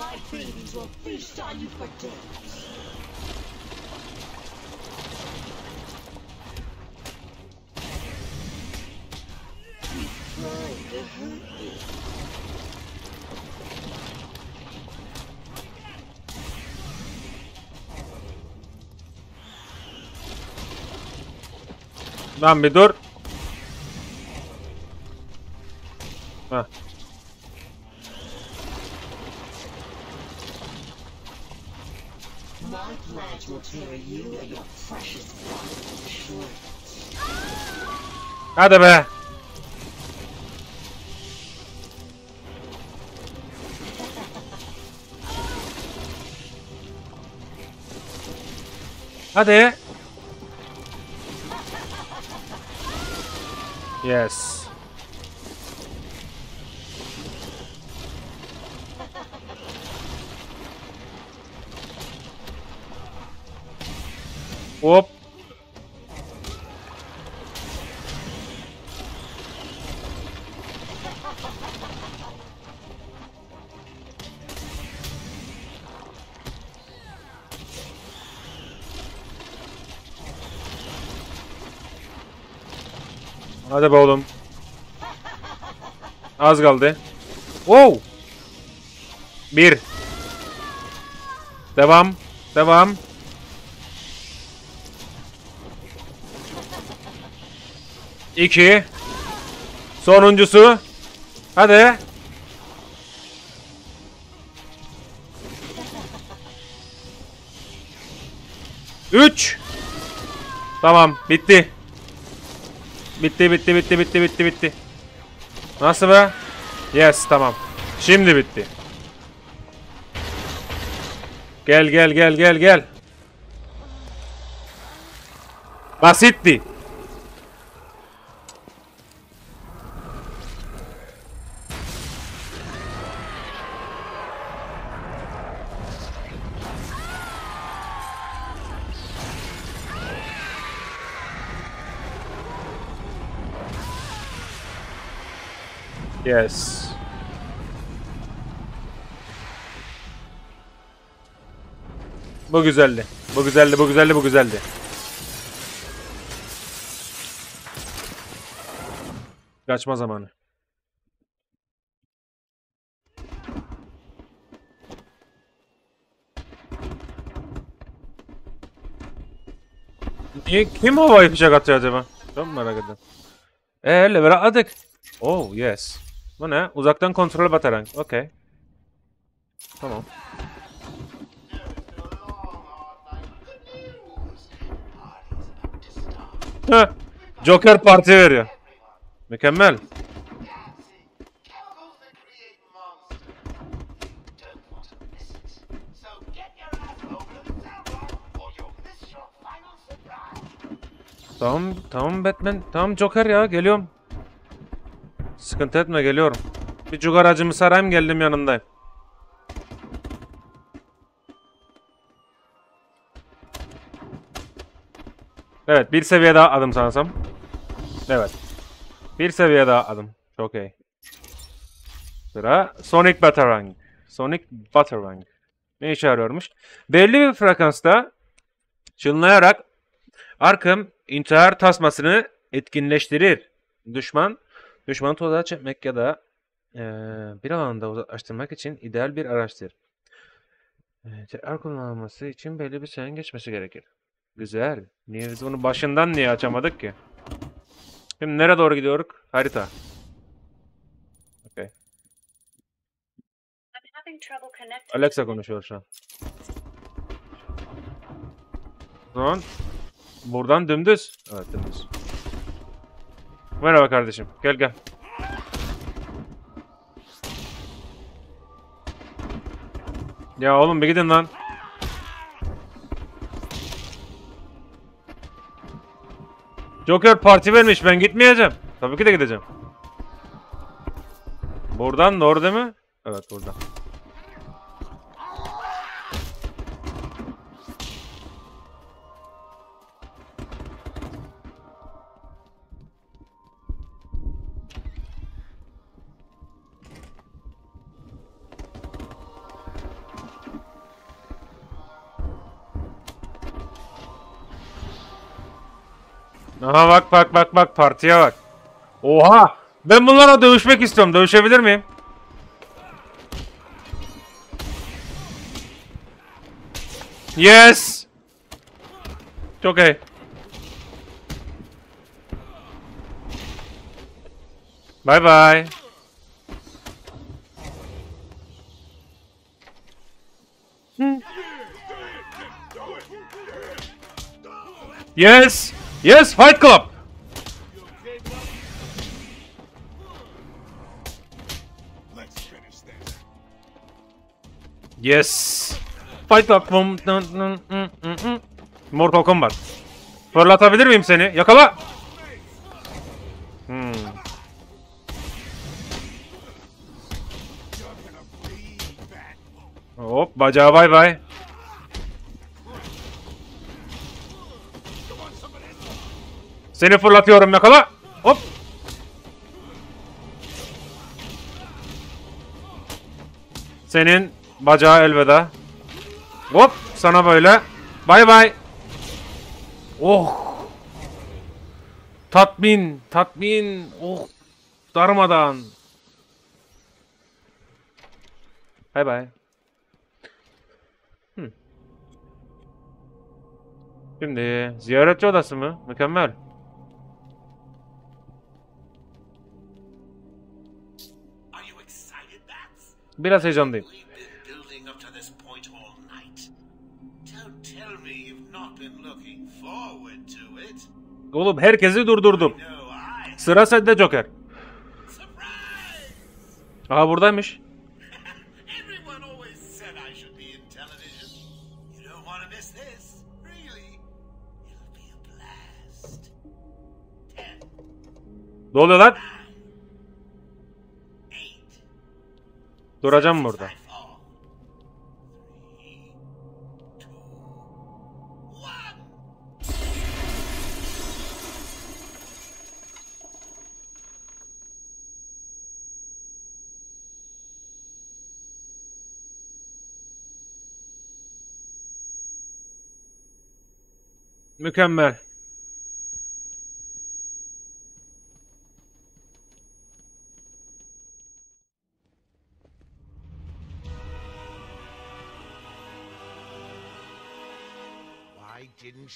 [SPEAKER 3] Lan bir dur. Heh. Hadi be. Hadi. Yes. Hop. Hadi be oğlum. Az kaldı. Wow. Bir. Devam. Devam. İki. Sonuncusu. Hadi. Üç. Tamam. Bitti. Bitti bitti bitti bitti bitti bitti. Nasıl be? Yes tamam. Şimdi bitti. Gel gel gel gel gel. Basitti. Yes. Bu güzeldi. Bu güzeldi, bu güzeldi, bu güzeldi. Kaçma zamanı. Niye, kim havai fişek atıyor acaba? Çok merak ediyorum. Eee level atladık. Oh yes. Bu ne? Uzaktan kontrol batarang. Okey. Tamam. Joker parti veriyor. Mükemmel. Tamam, tamam Batman. Tamam Joker ya geliyorum. Sıkıntı etme geliyorum. Bir cugar acımı sarayım geldim yanındayım. Evet bir seviye daha adım sanırsam. Evet. Bir seviye daha adım. Çok iyi. Sıra Sonic Batarang. Sonic Batarang. Ne işe yarıyormuş? Belli bir frekansta çınlayarak Arkham intihar tasmasını etkinleştirir. Düşman Düşmanı tuzağa çekmek ya da eee, bir alanda uzaklaştırmak için ideal bir araçtır. Tekrar kullanılması için belli bir sürenin geçmesi gerekir. Güzel. Niye biz bunu başından niye açamadık ki? Şimdi nereye doğru gidiyoruz? Harita.
[SPEAKER 15] Connecting.
[SPEAKER 3] Alexa konuşuyor şu an. O zaman buradan dümdüz. Evet dümdüz. Merhaba kardeşim. Gel gel. Ya oğlum bir gidin lan. Joker parti vermiş. Ben gitmeyeceğim. Tabii ki de gideceğim. Buradan doğru değil mi? Evet buradan. Aha bak bak bak bak partiye bak. Oha! Ben bunlarla dövüşmek istiyorum. Dövüşebilir miyim? Yes! Çok iyi. Bye bye. Yes! Yes, Fight Club! Yes! Fight Club. Mortal Kombat. Fırlatabilir miyim seni? Yakala! Hmm. Hop bacağı bay bay. Seni fırlatıyorum yakala. Hop. Senin bacağı elveda. Hop sana böyle. Bay bay. Oh. Tatmin, tatmin. Oh. Darmadan. Bay bay. Hmm. Şimdi ziyaretçi odası mı? Mükemmel.
[SPEAKER 10] To it.
[SPEAKER 3] Oğlum herkesi durdurdum. Sıra sende Joker. Aha buradaymış.
[SPEAKER 10] Everyone always said
[SPEAKER 3] Duracağım burada. Mükemmel.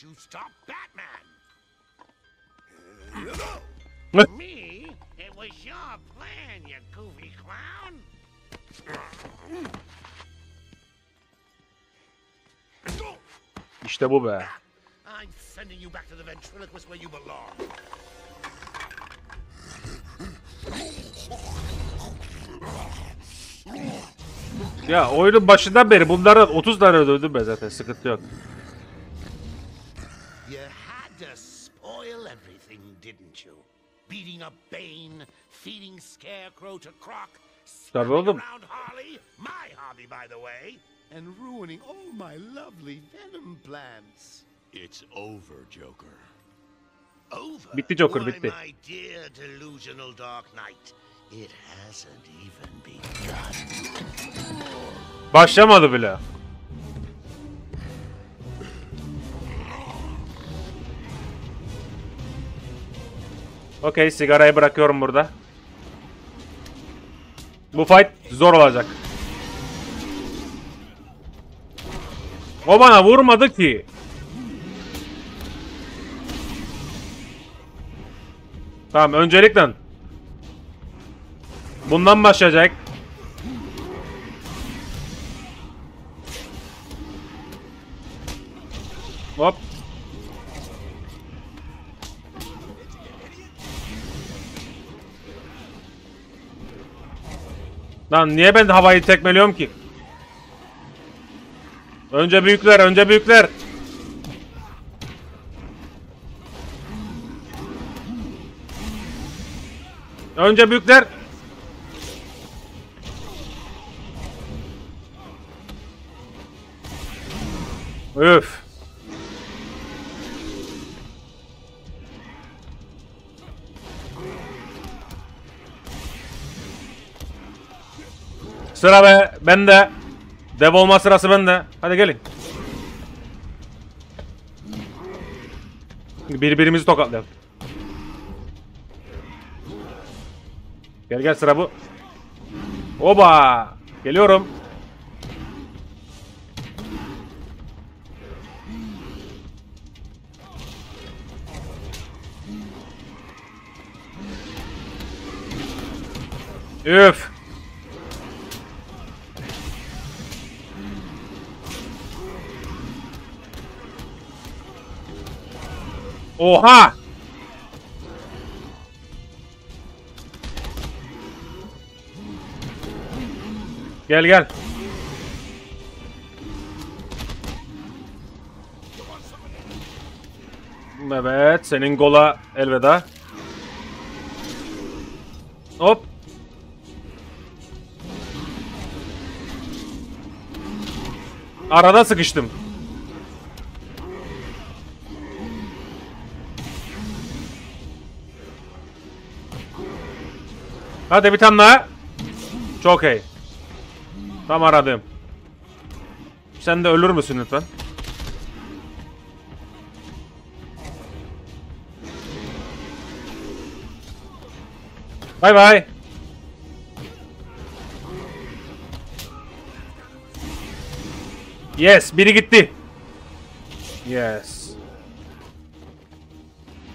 [SPEAKER 10] You stop Batman? Me? It was your plan, you goofy clown.
[SPEAKER 3] İşte bu be.
[SPEAKER 10] I'm sending you back to the ventriloquist where you belong.
[SPEAKER 3] Ya oyunun başından beri bunlardan 30 tane öldürdüm ben zaten sıkıntı yok.
[SPEAKER 10] Beating up Bane, feeding Scarecrow to Croc,
[SPEAKER 3] Tabii oğlum.
[SPEAKER 10] around Harley, my hobby by the way, and ruining all my lovely venom plants.
[SPEAKER 8] It's over, Joker.
[SPEAKER 10] Over.
[SPEAKER 3] Bitti Joker,
[SPEAKER 10] Why,
[SPEAKER 3] bitti.
[SPEAKER 10] my dear delusional Dark Knight, it hasn't even begun.
[SPEAKER 3] Başlamadı bile. Okey sigarayı bırakıyorum burada. Bu fight zor olacak. O bana vurmadı ki. Tamam öncelikle bundan başlayacak. Hop Lan niye ben havayı tekmeliyorum ki? Önce büyükler, önce büyükler. Önce büyükler. Üf. Sıra be bende. Dev olma sırası bende. Hadi gelin. Birbirimizi tokatlayalım. Gel gel sıra bu. Oba! Geliyorum. Üf. Oha! Gel gel. Evet, senin gola elveda. Hop. Arada sıkıştım. Hadi bir tane daha. Çok iyi. Tam aradım. Sen de ölür müsün lütfen? Bay bay. Yes, biri gitti. Yes.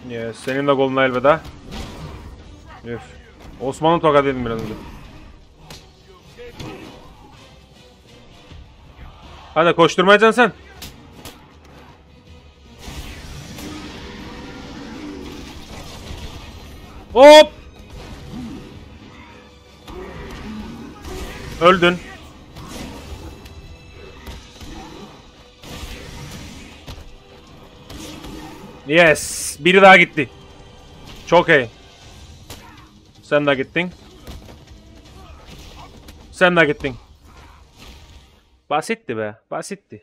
[SPEAKER 3] Yes, senin de goluna elveda. Üf. Osman'ı tokat edin biraz önce. Hadi koşturmayacaksın sen. Hop! Öldün. Yes. Biri daha gitti. Çok iyi. Sen de gittin. Sen de gittin. Basitti be. Basitti.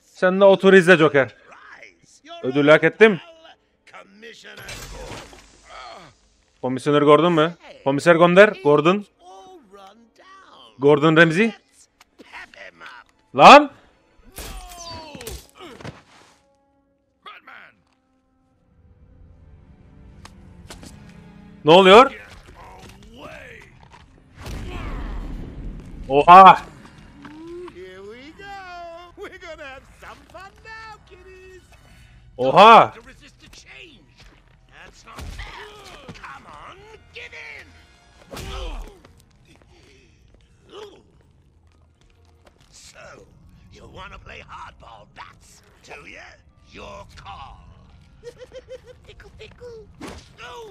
[SPEAKER 3] Sen de otur izle Joker. Ödül hak ettim.
[SPEAKER 10] Commissioner
[SPEAKER 3] Komisyoner Gordon mu? Komiser Gonder? Gordon? Gordon Ramsay? Lan!
[SPEAKER 10] İn. So, you want to play hardball, bats? Do you? Your call. pickle, pickle. No.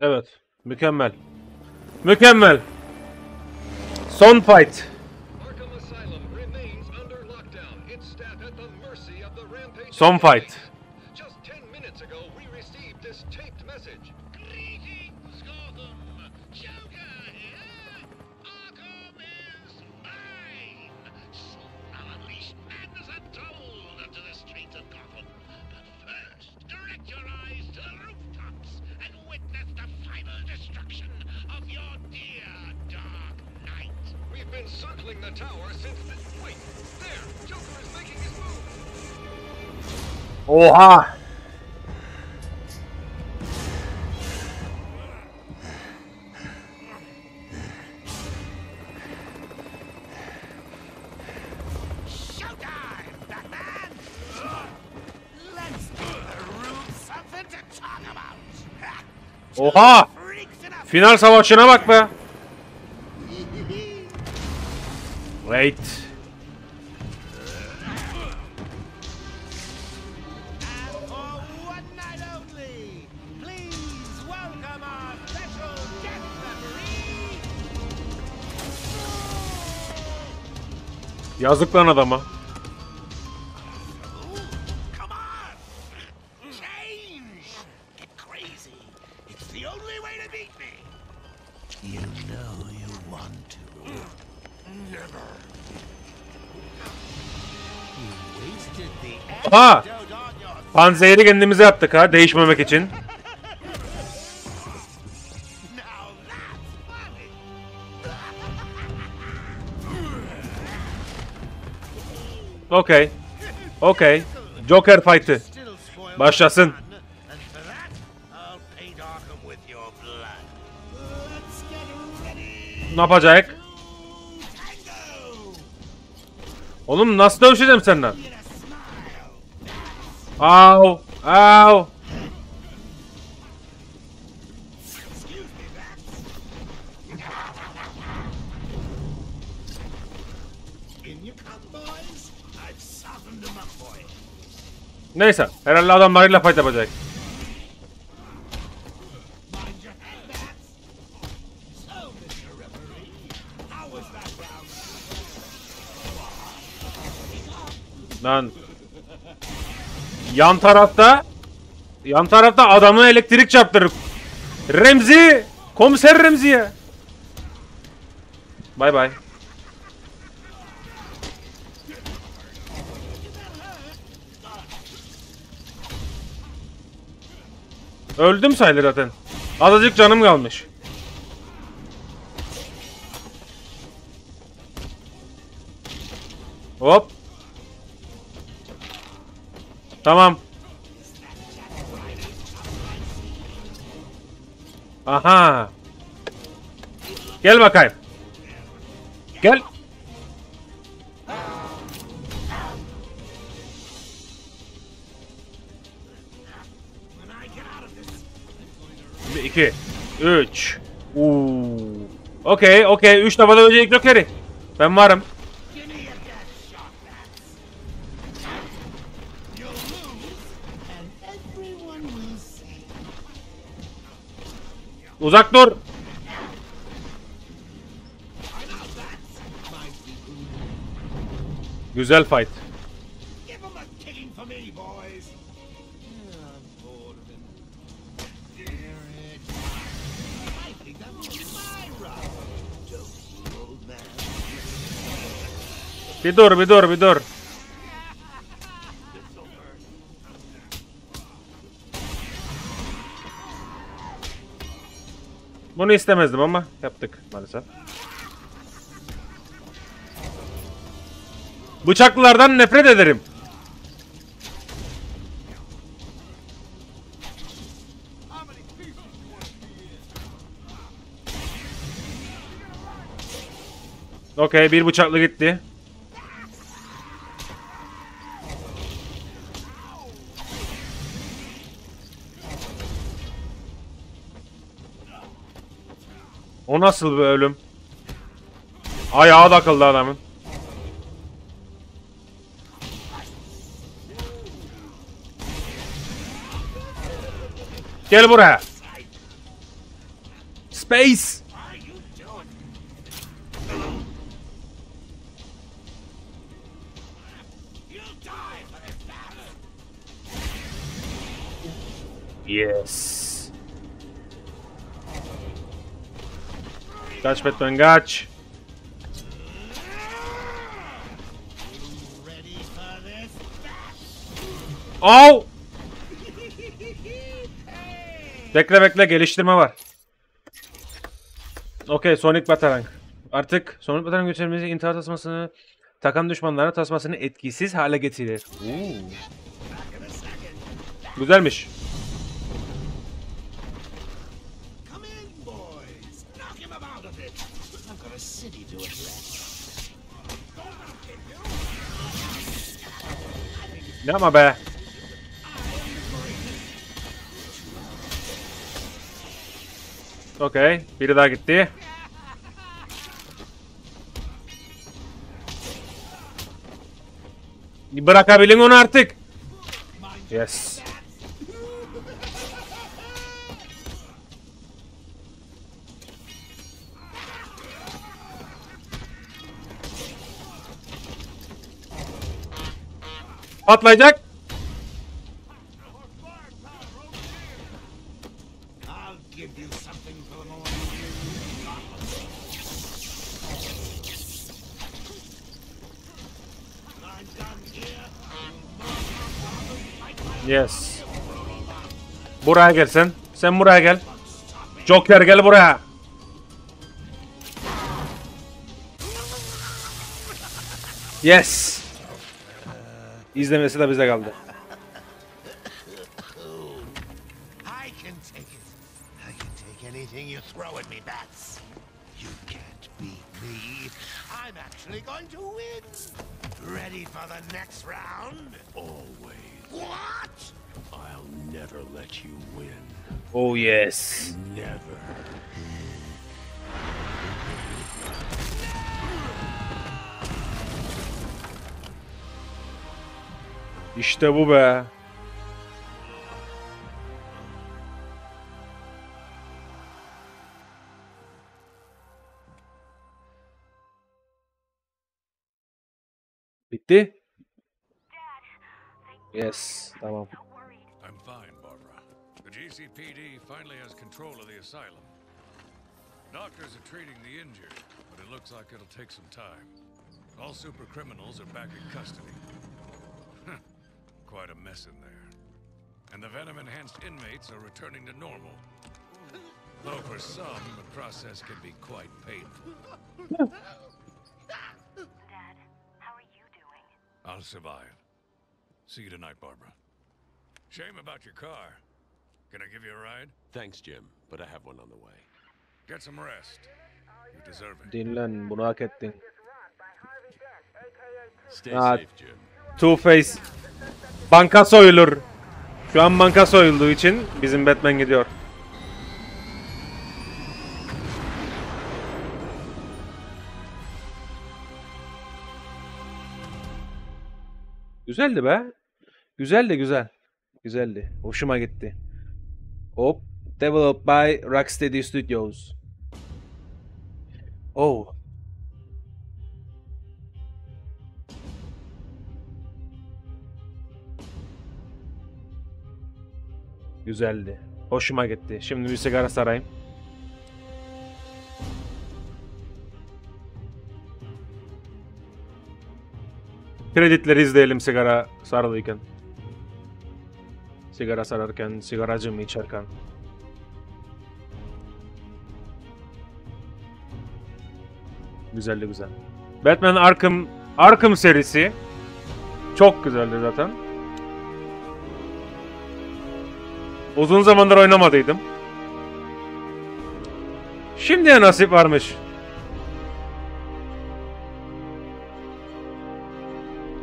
[SPEAKER 3] Evet. Mükemmel. Mükemmel. Son fight.
[SPEAKER 16] Arkham Asylum
[SPEAKER 3] about.
[SPEAKER 10] Oha! Final savaşına bak be. Wait. Aha!
[SPEAKER 3] antidote on your
[SPEAKER 10] Panzehiri kendimize yaptık ha değişmemek için. Okey. Okey. Joker fight'ı. Başlasın. Ne yapacak? Oğlum nasıl dövüşeceğim senden? Au! Au! Neyse. Herhalde adamlarıyla fight yapacak. Lan. Yan tarafta yan tarafta adamı elektrik çarptırır. Remzi! Komiser Remzi'ye. Bay bay. Öldüm sayılır zaten. Azıcık canım kalmış. Hop. Tamam. Aha. Gel bakayım. Gel. Bir, iki, üç. Uuu. Okey, okey. Üç defa ölecek Joker'i. Ben varım. Uzak dur. Güzel fight. Bir dur, bir dur, bir dur. Bunu istemezdim ama yaptık maalesef. Bıçaklılardan nefret ederim. Okey bir bıçaklı gitti. Nasıl bir ölüm? Ayağı da kıldı adamın. Gel buraya. Space. Yes. Kaç Batman kaç. Au! Bekle bekle geliştirme var. Okey Sonic Batarang.
[SPEAKER 3] Artık sonuç batarın göçermesi intihar tasmasını takan düşmanlara tasmasını etkisiz hale getirir. Oo. Güzelmiş. Yapma be. Okey. Biri daha gitti. Bırakabilin onu artık. Yes.
[SPEAKER 10] Here.
[SPEAKER 3] Yes. Buraya gel sen. Sen buraya gel. Joker gel buraya. Yes. İzlemesi de bize kaldı.
[SPEAKER 10] I can take it. I can take anything you throw at me, bats. You can't beat me. I'm actually going to win. Ready for the next round? Always. What? I'll never let you win.
[SPEAKER 3] Oh yes.
[SPEAKER 10] Never.
[SPEAKER 3] İşte bu be. Bitti. Yes, tamam.
[SPEAKER 11] I'm fine, Barbara. The GCPD finally has control of the asylum. Doctors are treating the injured, but it looks like it'll take some time. All super criminals are back in custody. Quite a mess in there. And the venom enhanced inmates are returning to normal. Though for some, the process can be quite painful.
[SPEAKER 9] Dad, how are you doing?
[SPEAKER 11] I'll survive. See you tonight, Barbara. Shame about your car. Can I give you a ride?
[SPEAKER 8] Thanks, Jim, but I have one on the way.
[SPEAKER 11] Get some rest. You deserve it.
[SPEAKER 3] Dinlen, bunu hak ettin.
[SPEAKER 8] Stay
[SPEAKER 3] Ah,
[SPEAKER 8] safe, Jim.
[SPEAKER 3] Two-Face. Banka soyulur. Şu an banka soyulduğu için bizim Batman gidiyor. Güzeldi be. Güzeldi güzel. Güzeldi. Hoşuma gitti. Hop. Developed by Rocksteady Studios. Oh. Güzeldi. Hoşuma gitti. Şimdi bir sigara sarayım. Kreditleri izleyelim sigara sarılıyken. Sigara sararken, sigaracı mı içerken. Güzeldi güzel. Batman Arkham Arkham serisi çok güzeldi zaten. Uzun zamandır oynamadıydım. Şimdiye nasip varmış.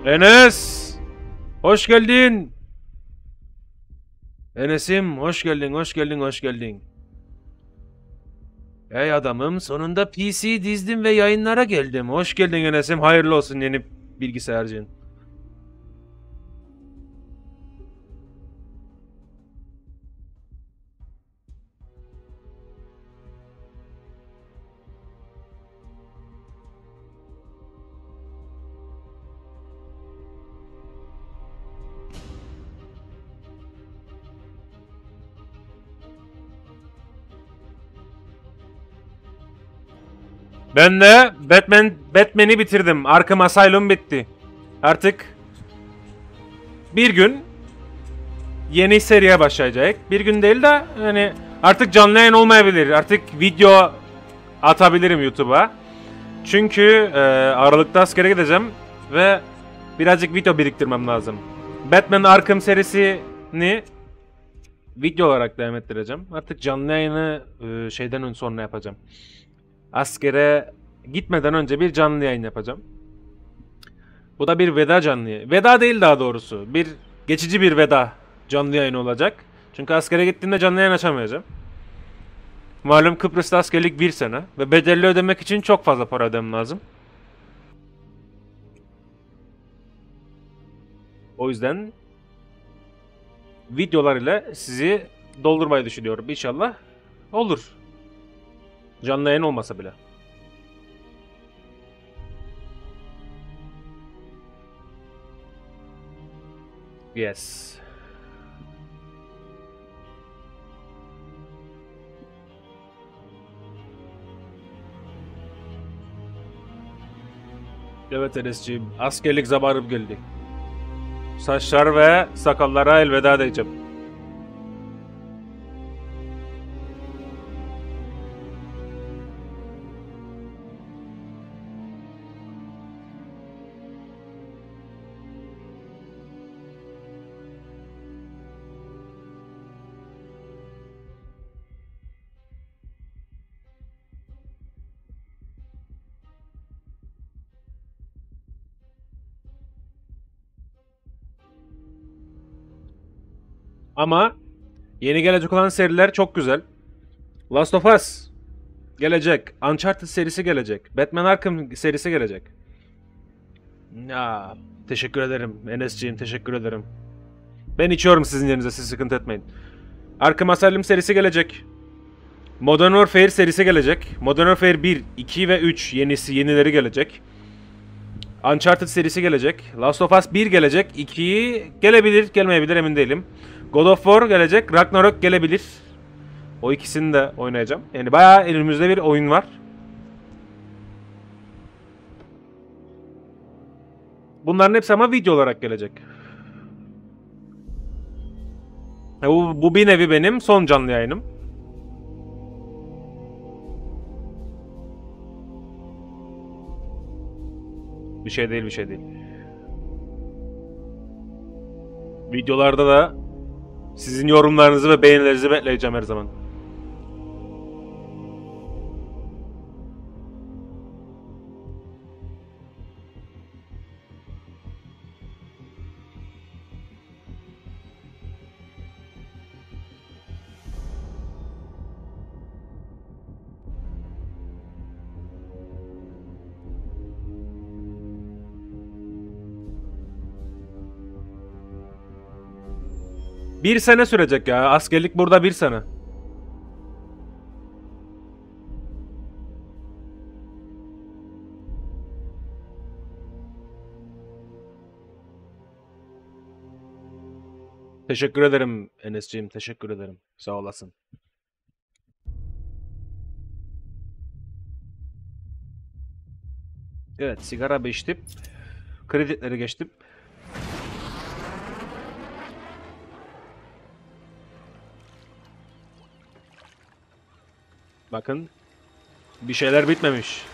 [SPEAKER 3] Enes! Hoş geldin. Enes'im hoş geldin, hoş geldin, hoş geldin. Ey adamım sonunda PC dizdim ve yayınlara geldim. Hoş geldin Enes'im. Hayırlı olsun yeni bilgisayarcın. Ben de Batman Batman'i bitirdim. Arkham Asylum bitti. Artık bir gün yeni seriye başlayacak. Bir gün değil de hani artık canlı yayın olmayabilir. Artık video atabilirim YouTube'a. Çünkü e, Aralık'ta askere gideceğim ve birazcık video biriktirmem lazım. Batman Arkham serisini video olarak devam ettireceğim. Artık canlı yayını e, şeyden sonra yapacağım. Askere gitmeden önce bir canlı yayın yapacağım. Bu da bir veda canlı yayın. Veda değil daha doğrusu. Bir geçici bir veda canlı yayın olacak. Çünkü askere gittiğimde canlı yayın açamayacağım. Malum Kıbrıs'ta askerlik bir sene ve bedelli ödemek için çok fazla para ödemem lazım. O yüzden videolar ile sizi doldurmayı düşünüyorum. İnşallah olur. Canlı yayın olmasa bile. Yes. Evet Enes'ciğim, askerlik zamanım geldi. Saçlar ve sakallara elveda diyeceğim. Ama yeni gelecek olan seriler çok güzel. Last of Us gelecek. Uncharted serisi gelecek. Batman Arkham serisi gelecek. Ya teşekkür ederim Enes'ciğim teşekkür ederim. Ben içiyorum sizin yerinize siz sıkıntı etmeyin. Arkham Asylum serisi gelecek. Modern Warfare serisi gelecek. Modern Warfare 1, 2 ve 3 yenisi yenileri gelecek. Uncharted serisi gelecek. Last of Us 1 gelecek. 2 gelebilir, gelmeyebilir emin değilim. God of War gelecek. Ragnarok gelebilir. O ikisini de oynayacağım. Yani bayağı elimizde bir oyun var. Bunların hepsi ama video olarak gelecek. E Bu, bu bir nevi benim son canlı yayınım. Bir şey değil bir şey değil. Videolarda da sizin yorumlarınızı ve beğenilerinizi bekleyeceğim her zaman. Bir sene sürecek ya. Askerlik burada bir sene. Teşekkür ederim Enes'ciğim. Teşekkür ederim. Sağ olasın. Evet sigara içtim. Kredileri geçtim. Bakın. Bir şeyler bitmemiş.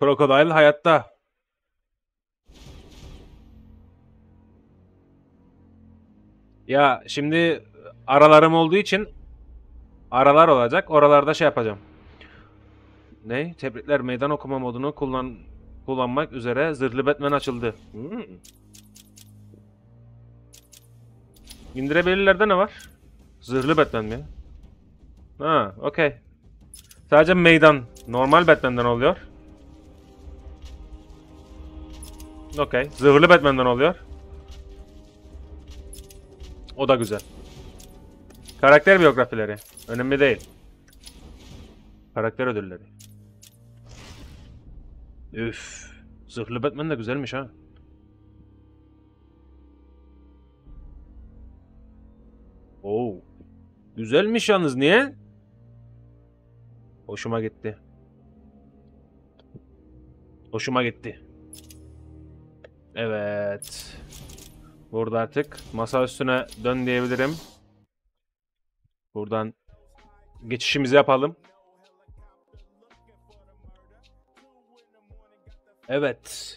[SPEAKER 3] Krokodil hayatta. Ya şimdi aralarım olduğu için aralar olacak. Oralarda şey yapacağım. Ne? Tebrikler meydan okuma modunu kullan kullanmak üzere zırhlı Batman açıldı. Hmm. İndirebilirlerde ne var? Zırhlı Batman mi? Ha, okey. Sadece meydan. Normal Batman'den oluyor. Okey. Zırhlı Batman'den oluyor. O da güzel. Karakter biyografileri. Önemli değil. Karakter ödülleri. Üf. Zırhlı Batman de güzelmiş ha. Oo. Güzelmiş yalnız niye? Hoşuma gitti. Hoşuma gitti. Evet. Burada artık masa üstüne dön diyebilirim. Buradan geçişimizi yapalım. Evet.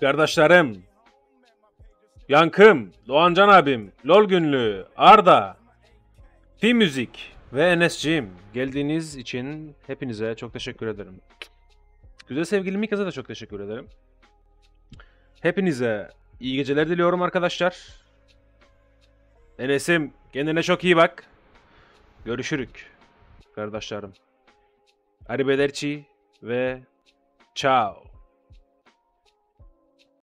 [SPEAKER 3] Kardeşlerim, Yankım, Doğancan abim, Lol Günlü, Arda, Fi Müzik ve Enes'ciğim geldiğiniz için hepinize çok teşekkür ederim. Güzel sevgili Mikaz'a da çok teşekkür ederim. Hepinize iyi geceler diliyorum arkadaşlar. Enes'im kendine çok iyi bak. Görüşürük kardeşlerim. Arrivederci ve ciao.